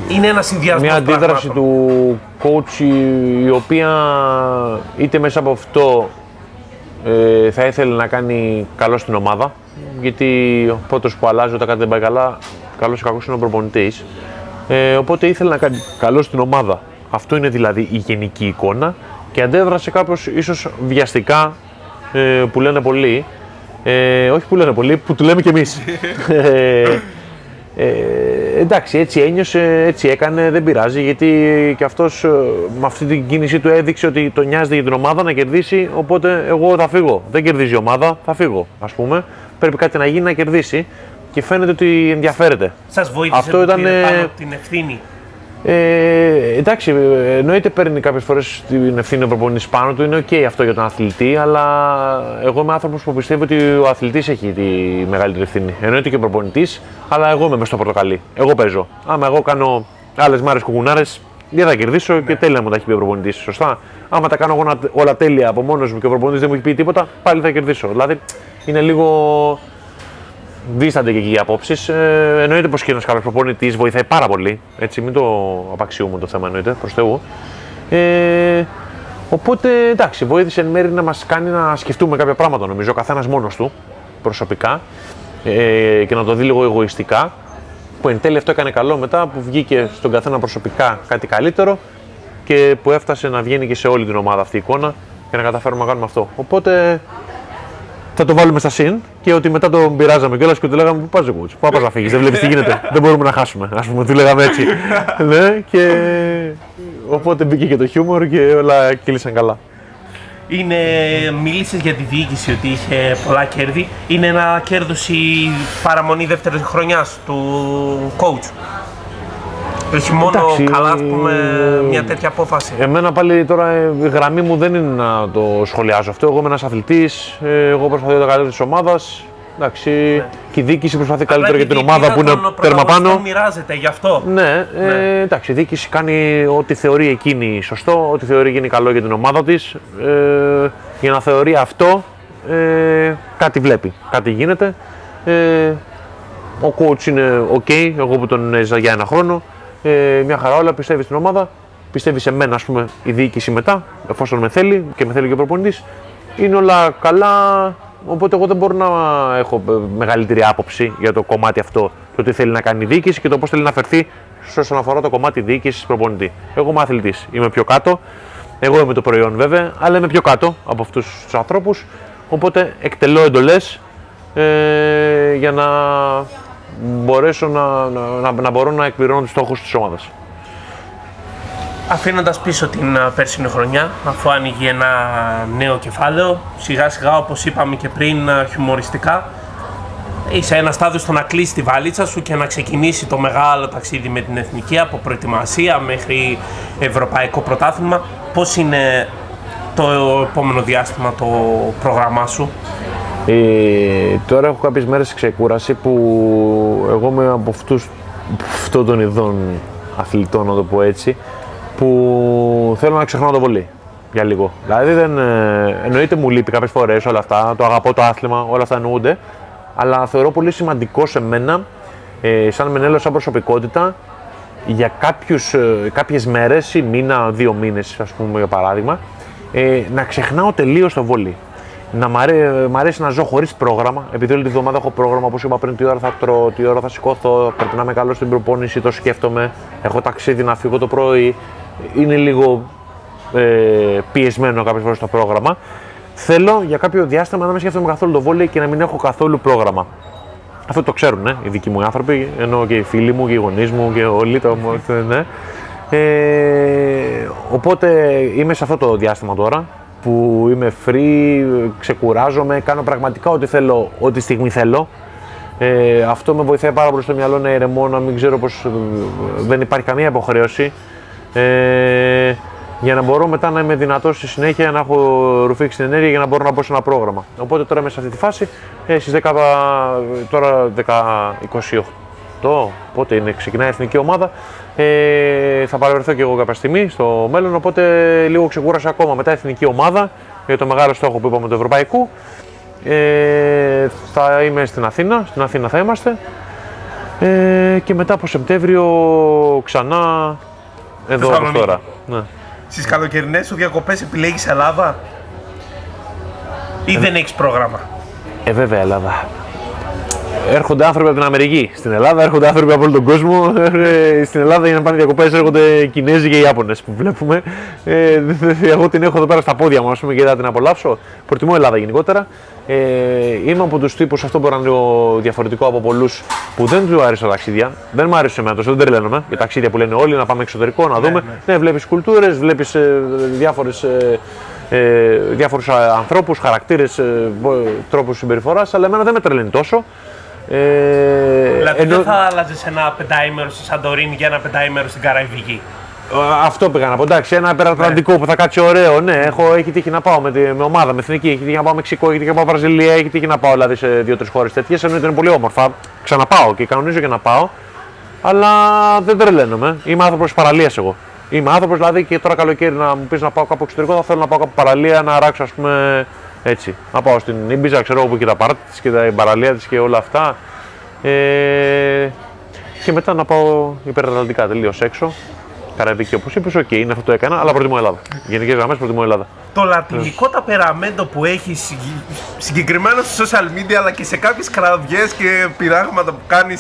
Είναι ένα συνδυασμό μια αντίδραση του coach η- η οποία είτε μέσα από αυτό ε, θα ήθελε να κάνει καλό στην ομάδα γιατί ο πρώτος που αλλάζει όταν κάτι δεν πάει καλά καλός ή κακός είναι ο προπονητής ε, οπότε ήθελε να κάνει καλό στην ομάδα αυτό είναι δηλαδή η γενική εικόνα και αντέδρασε κάπως ίσως βιαστικά ε, που λένε πολλοί. Ε, όχι που λένε πολλοί, που του λέμε κι εμείς. ε, ε, εντάξει, έτσι ένιωσε, έτσι έκανε, δεν πειράζει γιατί και αυτός ε, με αυτή την κίνησή του έδειξε ότι το νοιάζεται για την ομάδα να κερδίσει. Οπότε εγώ θα φύγω. Δεν κερδίζει η ομάδα, θα φύγω. Ας πούμε, πρέπει κάτι να γίνει να κερδίσει και φαίνεται ότι ενδιαφέρεται. Σας βοήθησε Αυτό που ήταν, πήρε ε, πάνω από την ευθύνη. Ε, εντάξει, ε, εννοείται παίρνει κάποιες φορές την ευθύνη ο προπονητής πάνω του. Είναι οκ αυτό για τον αθλητή, αλλά εγώ είμαι άνθρωπος που πιστεύω ότι ο αθλητής έχει τη μεγαλύτερη ευθύνη. Εννοείται και ο προπονητής, αλλά εγώ είμαι μέσα στο πορτοκαλί. Εγώ παίζω. Άμα εγώ κάνω άλλες μάρες κουκουνάρες, δεν θα κερδίσω και τέλεια μου τα έχει πει ο προπονητής. Σωστά. Άμα τα κάνω εγώ να- όλα τέλεια από μόνος μου και ο προπονητής δεν μου έχει πει τίποτα, πάλι θα κερδίσω. Δηλαδή είναι λίγο δίστανται και εκεί οι απόψεις. Ε, εννοείται πως και ένας καλό προπονητής βοηθάει πάρα πολύ. Έτσι, μην το απαξιούμε το θέμα, εννοείται προς Θεού. Ε, οπότε εντάξει, βοήθησε εν μέρει να μας κάνει να σκεφτούμε κάποια πράγματα, νομίζω, ο καθένας μόνος του προσωπικά ε, και να το δει λίγο εγωιστικά. Που εν τέλει αυτό έκανε καλό μετά που βγήκε στον καθένα προσωπικά κάτι καλύτερο και που έφτασε να βγαίνει και σε όλη την ομάδα αυτή η εικόνα και να καταφέρουμε να κάνουμε αυτό. Οπότε θα το βάλουμε στα συν και ότι μετά τον πειράζαμε κιόλας και του λέγαμε Πού πα, coach, πού πα να φύγεις, δεν βλέπεις τι γίνεται. δεν μπορούμε να χάσουμε. Α πούμε, του λέγαμε έτσι. ναι, και οπότε μπήκε και το χιούμορ και όλα κύλησαν καλά. Είναι, μίλησες για τη διοίκηση ότι είχε πολλά κέρδη. Είναι ένα κέρδος η παραμονή δεύτερης χρονιάς του coach. Έχει μόνο Εντάξει, καλά, ας πούμε, ε, μια τέτοια απόφαση. Εμένα πάλι τώρα ε, η γραμμή μου δεν είναι να το σχολιάζω αυτό. Εγώ είμαι ένας αθλητής, εγώ προσπαθώ για το καλύτερο της ομάδας. Εντάξει, και η διοίκηση προσπαθεί καλύτερο για την ομάδα που είναι τέρμα πάνω. μοιράζεται γι' αυτό. Ναι, ε, Ναι. εντάξει, η διοίκηση κάνει ό,τι θεωρεί εκείνη σωστό, ό,τι θεωρεί γίνει καλό για την ομάδα της. Ε, για να θεωρεί αυτό, ε, κάτι βλέπει, κάτι γίνεται. Ε, ο coach είναι ok, εγώ που τον έζησα για ένα χρόνο. Ε, μια χαρά όλα, πιστεύεις στην ομάδα, πιστεύεις σε μένα, ας πούμε, η διοίκηση μετά, εφόσον με θέλει και με θέλει και ο προπονητής. Είναι όλα καλά, οπότε εγώ δεν μπορώ να έχω ε, μεγαλύτερη άποψη για το κομμάτι αυτό, το τι θέλει να κάνει η διοίκηση και το πώς θέλει να φερθεί σε όσον αφορά το κομμάτι διοίκησης προπονητή. Εγώ είμαι αθλητής, είμαι πιο κάτω, εγώ είμαι το προϊόν βέβαια, αλλά είμαι πιο κάτω από αυτούς τους ανθρώπους, οπότε εκτελώ εντολές ε, για να μπορέσω να, να, να, να μπορώ να εκπληρώνω τους στόχους της ομάδας. Αφήνοντας πίσω την α, πέρσινη χρονιά, αφού άνοιγε ένα νέο κεφάλαιο, σιγά σιγά όπως είπαμε και πριν α, χιουμοριστικά, είσαι ένας στάδιος στο να κλείσει τη βαλίτσα σου και να ξεκινήσει το μεγάλο ταξίδι με την εθνική από προετοιμασία μέχρι ευρωπαϊκό πρωτάθλημα. Πώς είναι το επόμενο διάστημα το πρόγραμμά σου; Ε, τώρα έχω κάποιες μέρες ξεκούραση που εγώ είμαι από αυτούς αυτών των ειδών αθλητών, να το πω έτσι, που θέλω να ξεχνάω το βολί για λίγο. Δηλαδή δεν, ε, εννοείται μου λείπει κάποιες φορές όλα αυτά, το αγαπώ το άθλημα, όλα αυτά εννοούνται, αλλά θεωρώ πολύ σημαντικό σε μένα, ε, σαν Μενέλο, σαν προσωπικότητα, για κάποιους, ε, κάποιες μέρες ή μήνα, δύο μήνες ας πούμε για παράδειγμα, ε, να ξεχνάω τελείως το βόλι. Να μ' αρέ- μ' αρέσει να ζω χωρίς πρόγραμμα, επειδή όλη τη βδομάδα έχω πρόγραμμα, όπως είπα πριν, τι ώρα θα τρώω, τι ώρα θα σηκώθω, πρέπει να είμαι καλό στην προπόνηση, το σκέφτομαι. Έχω ταξίδι να φύγω το πρωί. Είναι λίγο ε, πιεσμένο κάποιες φορές το πρόγραμμα. Θέλω για κάποιο διάστημα να μην σκέφτομαι καθόλου το βόλιο και να μην έχω καθόλου πρόγραμμα. Αυτό το ξέρουν ε, οι δικοί μου άνθρωποι, ενώ και οι φίλοι μου και οι γονείς μου και όλοι το. Ναι. Ε, οπότε είμαι σε αυτό το διάστημα τώρα που είμαι free, ξεκουράζομαι, κάνω πραγματικά ό,τι θέλω, ό,τι στιγμή θέλω. Ε, αυτό με βοηθάει πάρα πολύ στο μυαλό να ηρεμώ, να μην ξέρω πως ε, δεν υπάρχει καμία υποχρέωση. Ε, για να μπορώ μετά να είμαι δυνατός στη συνέχεια να έχω ρουφήξει την ενέργεια για να μπορώ να μπω σε ένα πρόγραμμα. Οπότε τώρα είμαι σε αυτή τη φάση. Ε, στις 10, τώρα 10, 28, πότε είναι, ξεκινάει η εθνική ομάδα. Ε, θα παραβρεθώ και εγώ κάποια στιγμή στο μέλλον. Οπότε λίγο ξεκούρασα ακόμα μετά η εθνική ομάδα για το μεγάλο στόχο που είπαμε του Ευρωπαϊκού. Ε, θα είμαι στην Αθήνα, στην Αθήνα θα είμαστε. Ε, και μετά από Σεπτέμβριο ξανά εδώ όπως Θεσσαλονίκη. τώρα. Ναι. Στις καλοκαιρινές σου διακοπές επιλέγεις Ελλάδα ή δεν έχεις πρόγραμμα; Ε, βέβαια, Ελλάδα. Έρχονται άνθρωποι από την Αμερική στην Ελλάδα, έρχονται άνθρωποι από όλο τον κόσμο. Ε, στην Ελλάδα για να πάνε διακοπές έρχονται Κινέζοι και Ιάπωνες που βλέπουμε. Ε, εγώ την έχω εδώ πέρα στα πόδια μου, ας πούμε, και θα την απολαύσω. Προτιμώ Ελλάδα γενικότερα. Ε, είμαι από τους τύπους, αυτό μπορεί να είναι λίγο διαφορετικό από πολλούς που δεν του αρέσει τα ταξίδια. Δεν μου άρεσε εμένα τόσο, δεν τρελαίνομαι για ταξίδια που λένε όλοι, να πάμε εξωτερικό, να ναι, δούμε. Ναι, ναι βλέπεις κουλτούρες, βλέπεις ε, διάφορες. Ε, ε, διάφορους ανθρώπους, χαρακτήρες, ε, τρόπους συμπεριφοράς, αλλά εμένα δεν με τρελαίνει τόσο. Ε, δηλαδή ενώ... δεν θα άλλαζες ένα πεντάήμερο στη Σαντορίνη για ένα πεντάήμερο στην Καραϊβική. Αυτό πήγα να πω. Εντάξει, ένα υπερατλαντικό ναι. που θα κάτσει ωραίο. Ναι, έχω, έχει τύχει να πάω με, τη, με ομάδα, με εθνική. Έχει τύχει να πάω Μεξικό, έχει τύχει να πάω Βραζιλία, έχει τύχει να πάω δηλαδή σε δύο-τρεις χώρες τέτοιες. Ενώ ήταν πολύ όμορφα. Ξαναπάω και κανονίζω για να πάω. Αλλά δεν τρελαίνομαι. Είμαι άνθρωπος παραλίας εγώ. Είμαι άνθρωπος δηλαδή και τώρα καλοκαίρι να μου πεις να πάω κάπου εξωτερικό, θα θέλω να πάω κάπου παραλία να ράξω ας πούμε έτσι. Να πάω στην Ήμπιζα, ξέρω όπου και τα πάρτι της και τα παραλία της και όλα αυτά. Ε, και μετά να πάω υπερατλαντικά τελείως έξω. Καραϊβική όπως είπες, οκ, okay, είναι αυτό το έκανα, αλλά προτιμώ Ελλάδα. Γενικές γραμμές προτιμώ Ελλάδα. Το λατινικό ταπεραμέντο που έχει συγκεκριμένα στο social media αλλά και σε κάποιες κραυγέ και πειράγματα που κάνει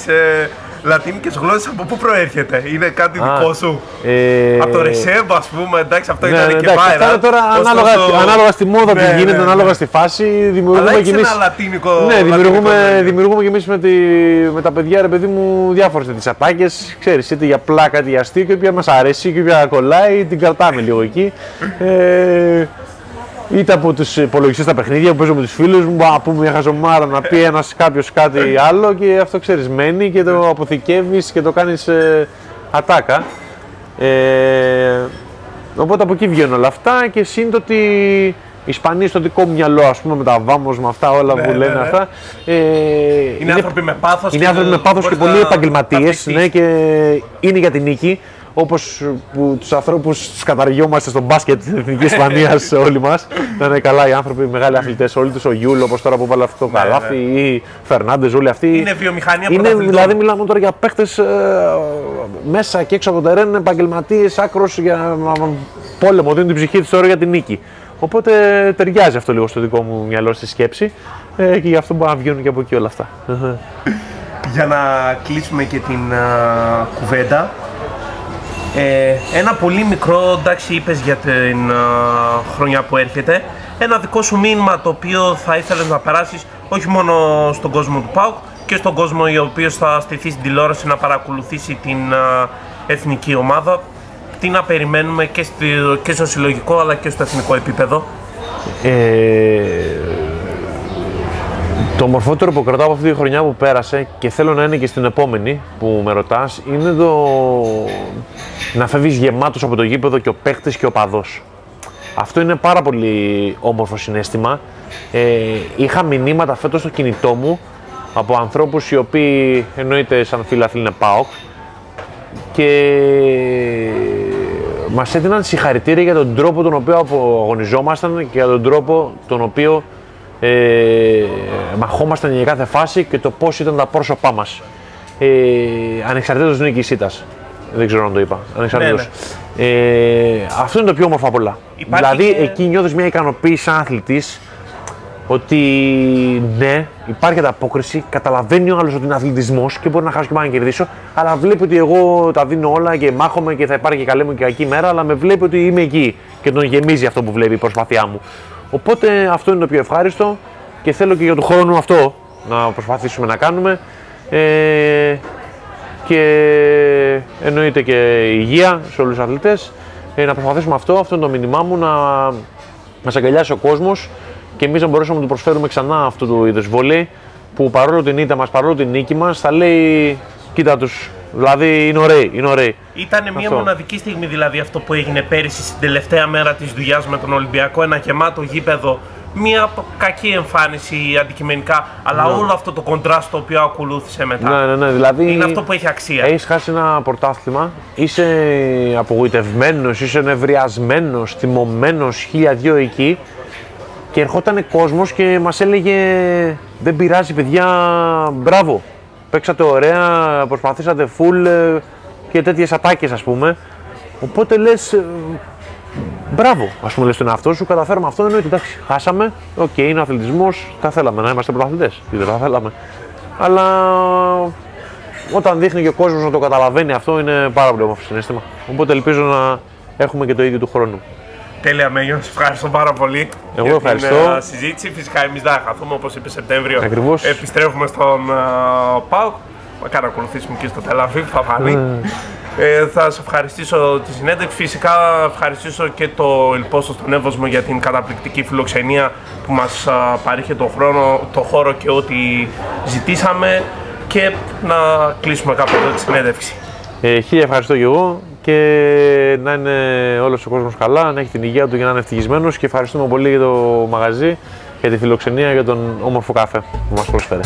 λατίνικες γλώσσες από πού προέρχεται, είναι κάτι α, δικό σου; Ε... Από το Ρεσέμπ, ας πούμε, εντάξει, αυτό ναι, ήταν ναι, και πάει. Τώρα, τώρα ανάλογα, το... ανάλογα στη μόδα ναι, που γίνεται, ναι, ανάλογα στη φάση, δημιουργούμε κι εμεί. ένα λατίνικο. Ναι, δημιουργούμε, δημιουργούμε κι εμείς με, τη, με τα παιδιά, ρε παιδί μου, διάφορες τέτοιες ατάκε. Ξέρεις, είτε για πλάκα, είτε για αστείο, και όποια μας αρέσει, και όποια κολλάει, την κρατάμε λίγο εκεί. Ε, είτε από τους υπολογιστές στα παιχνίδια που παίζω με τους φίλους μου, να πούμε μια χαζομάρα, να πει ένας κάποιος κάτι άλλο και αυτό ξέρεις, μένει και το αποθηκεύεις και το κάνεις ε, ατάκα. Ε, οπότε από εκεί βγαίνουν όλα αυτά και σύντομα ότι οι Ισπανοί στο δικό μου μυαλό, ας πούμε, με τα βάμος, με αυτά όλα ναι, που λένε ναι, ναι. αυτά. Ε, είναι, άνθρωποι με πάθος. Είναι άνθρωποι με πάθος και πολλοί επαγγελματίες. Ναι, και είναι για την νίκη. Όπως τους ανθρώπους τους καταργιόμαστε στο μπάσκετ της Εθνικής Ισπανίας όλοι μας. Να είναι καλά οι άνθρωποι, οι μεγάλοι αθλητές, όλοι τους. Ο Γιούλ, όπως τώρα που βάλε αυτό το ναι, καλάθι, ναι. ή Φερνάντες, όλοι αυτοί. Είναι βιομηχανία είναι, Δηλαδή, μιλάμε τώρα για παίχτε ε, μέσα και έξω από το τερέν, επαγγελματίες, άκρος για πόλεμο. Δίνουν την ψυχή τους τώρα για την νίκη. Οπότε ταιριάζει αυτό λίγο στο δικό μου μυαλό στη σκέψη ε, και γι' αυτό μπορεί να βγαίνουν και από εκεί όλα αυτά. Για να κλείσουμε και την uh, κουβέντα, ε, ένα πολύ μικρό, εντάξει είπες για την χρονιά που έρχεται, ένα δικό σου μήνυμα το οποίο θα ήθελες να περάσεις όχι μόνο στον κόσμο του ΠΑΟΚ και στον κόσμο ο οποίος θα στηθεί στην τηλεόραση να παρακολουθήσει την εθνική ομάδα. Τι να περιμένουμε και, και στο συλλογικό αλλά και στο εθνικό επίπεδο; Ε, το μορφότερο που κρατάω από αυτή τη χρονιά που πέρασε και θέλω να είναι και στην επόμενη που με ρωτάς είναι το να φεύγεις γεμάτος από το γήπεδο και ο παίχτης και ο παδός. Αυτό είναι πάρα πολύ όμορφο συνέστημα. Ε, είχα μηνύματα φέτος στο κινητό μου από ανθρώπους οι οποίοι εννοείται σαν φίλαθλοι είναι ΠΑΟΚ και μας έδιναν συγχαρητήρια για τον τρόπο τον οποίο αγωνιζόμασταν και για τον τρόπο τον οποίο ε, μαχόμασταν για κάθε φάση και το πώς ήταν τα πρόσωπά μας. Ε, ανεξαρτήτως νίκης ήτας. Δεν ξέρω αν το είπα. Ανεξαρτήτως. Ναι, ναι. Ε, αυτό είναι το πιο όμορφο από όλα. δηλαδή και... εκεί νιώθεις μια ικανοποίηση σαν αθλητής ότι ναι, υπάρχει ανταπόκριση, καταλαβαίνει ο άλλος ότι είναι αθλητισμός και μπορεί να χάσω και πάνω να κερδίσω, αλλά βλέπει ότι εγώ τα δίνω όλα και μάχομαι και θα υπάρχει και καλή μου και κακή μέρα, αλλά με βλέπει ότι είμαι εκεί και τον γεμίζει αυτό που βλέπει η προσπάθειά μου. Οπότε αυτό είναι το πιο ευχάριστο και θέλω και για τον χρόνο αυτό να προσπαθήσουμε να κάνουμε. Ε, και εννοείται και υγεία σε όλους τους αθλητές. Ε, να προσπαθήσουμε αυτό, αυτό είναι το μήνυμά μου, να μας αγκαλιάσει ο κόσμος και εμείς να μπορέσουμε να του προσφέρουμε ξανά αυτού του είδους βολή που παρόλο την ήττα μας, παρόλο την νίκη μας, θα λέει κοίτα τους, δηλαδή είναι ωραίοι, είναι ωραίοι. Ήταν μια μοναδική στιγμή δηλαδή αυτό που έγινε πέρυσι στην τελευταία μέρα της δουλειάς με τον Ολυμπιακό, ένα γεμάτο γήπεδο μια κακή εμφάνιση αντικειμενικά, αλλά ναι. όλο αυτό το κοντράστ το οποίο ακολούθησε μετά. Ναι, ναι, ναι. Δηλαδή, είναι αυτό που έχει αξία. Έχεις χάσει ένα πρωτάθλημα, είσαι απογοητευμένος, είσαι νευριασμένος, θυμωμένος, χίλια δυο εκεί και ερχόταν κόσμος και μας έλεγε Δεν πειράζει, παιδιά, μπράβο. Παίξατε ωραία, προσπαθήσατε full ε, και τέτοιες ατάκες, ας πούμε. Οπότε λες, ε, μπράβο, ας πούμε, λες τον εαυτό σου, καταφέραμε αυτό. ότι εντάξει, χάσαμε. Ok, okay, είναι αθλητισμός. Θα θέλαμε να είμαστε πρωταθλητές. Δεν θα θέλαμε. Αλλά όταν δείχνει και ο κόσμος να το καταλαβαίνει αυτό είναι πάρα πολύ όμορφο συναίσθημα. Οπότε ελπίζω να έχουμε και το ίδιο του χρόνου. Τέλεια, Μέγιο. Σα ευχαριστώ πάρα πολύ Εγώ για ευχαριστώ. την ε, συζήτηση. Φυσικά, εμείς δεν θα χαθούμε όπως είπε Σεπτέμβριο. Ακριβώς. Επιστρέφουμε στον uh, ΠΑΟΚ. Μακάρι να ακολουθήσουμε και στο Τελαβίβ, θα φανεί. Ναι. Ε, θα σα ευχαριστήσω τη συνέντευξη. Φυσικά, ευχαριστήσω και το Ελπόστο στον Εύωσμο για την καταπληκτική φιλοξενία που μας παρήχε το, χρόνο, το χώρο και ό,τι ζητήσαμε. Και να κλείσουμε κάπου εδώ τη συνέντευξη. Ε, χίλια ευχαριστώ και εγώ και να είναι όλος ο κόσμος καλά, να έχει την υγεία του και να είναι ευτυχισμένος και ευχαριστούμε πολύ για το μαγαζί, για τη φιλοξενία, για τον όμορφο καφέ που μας προσφέρει.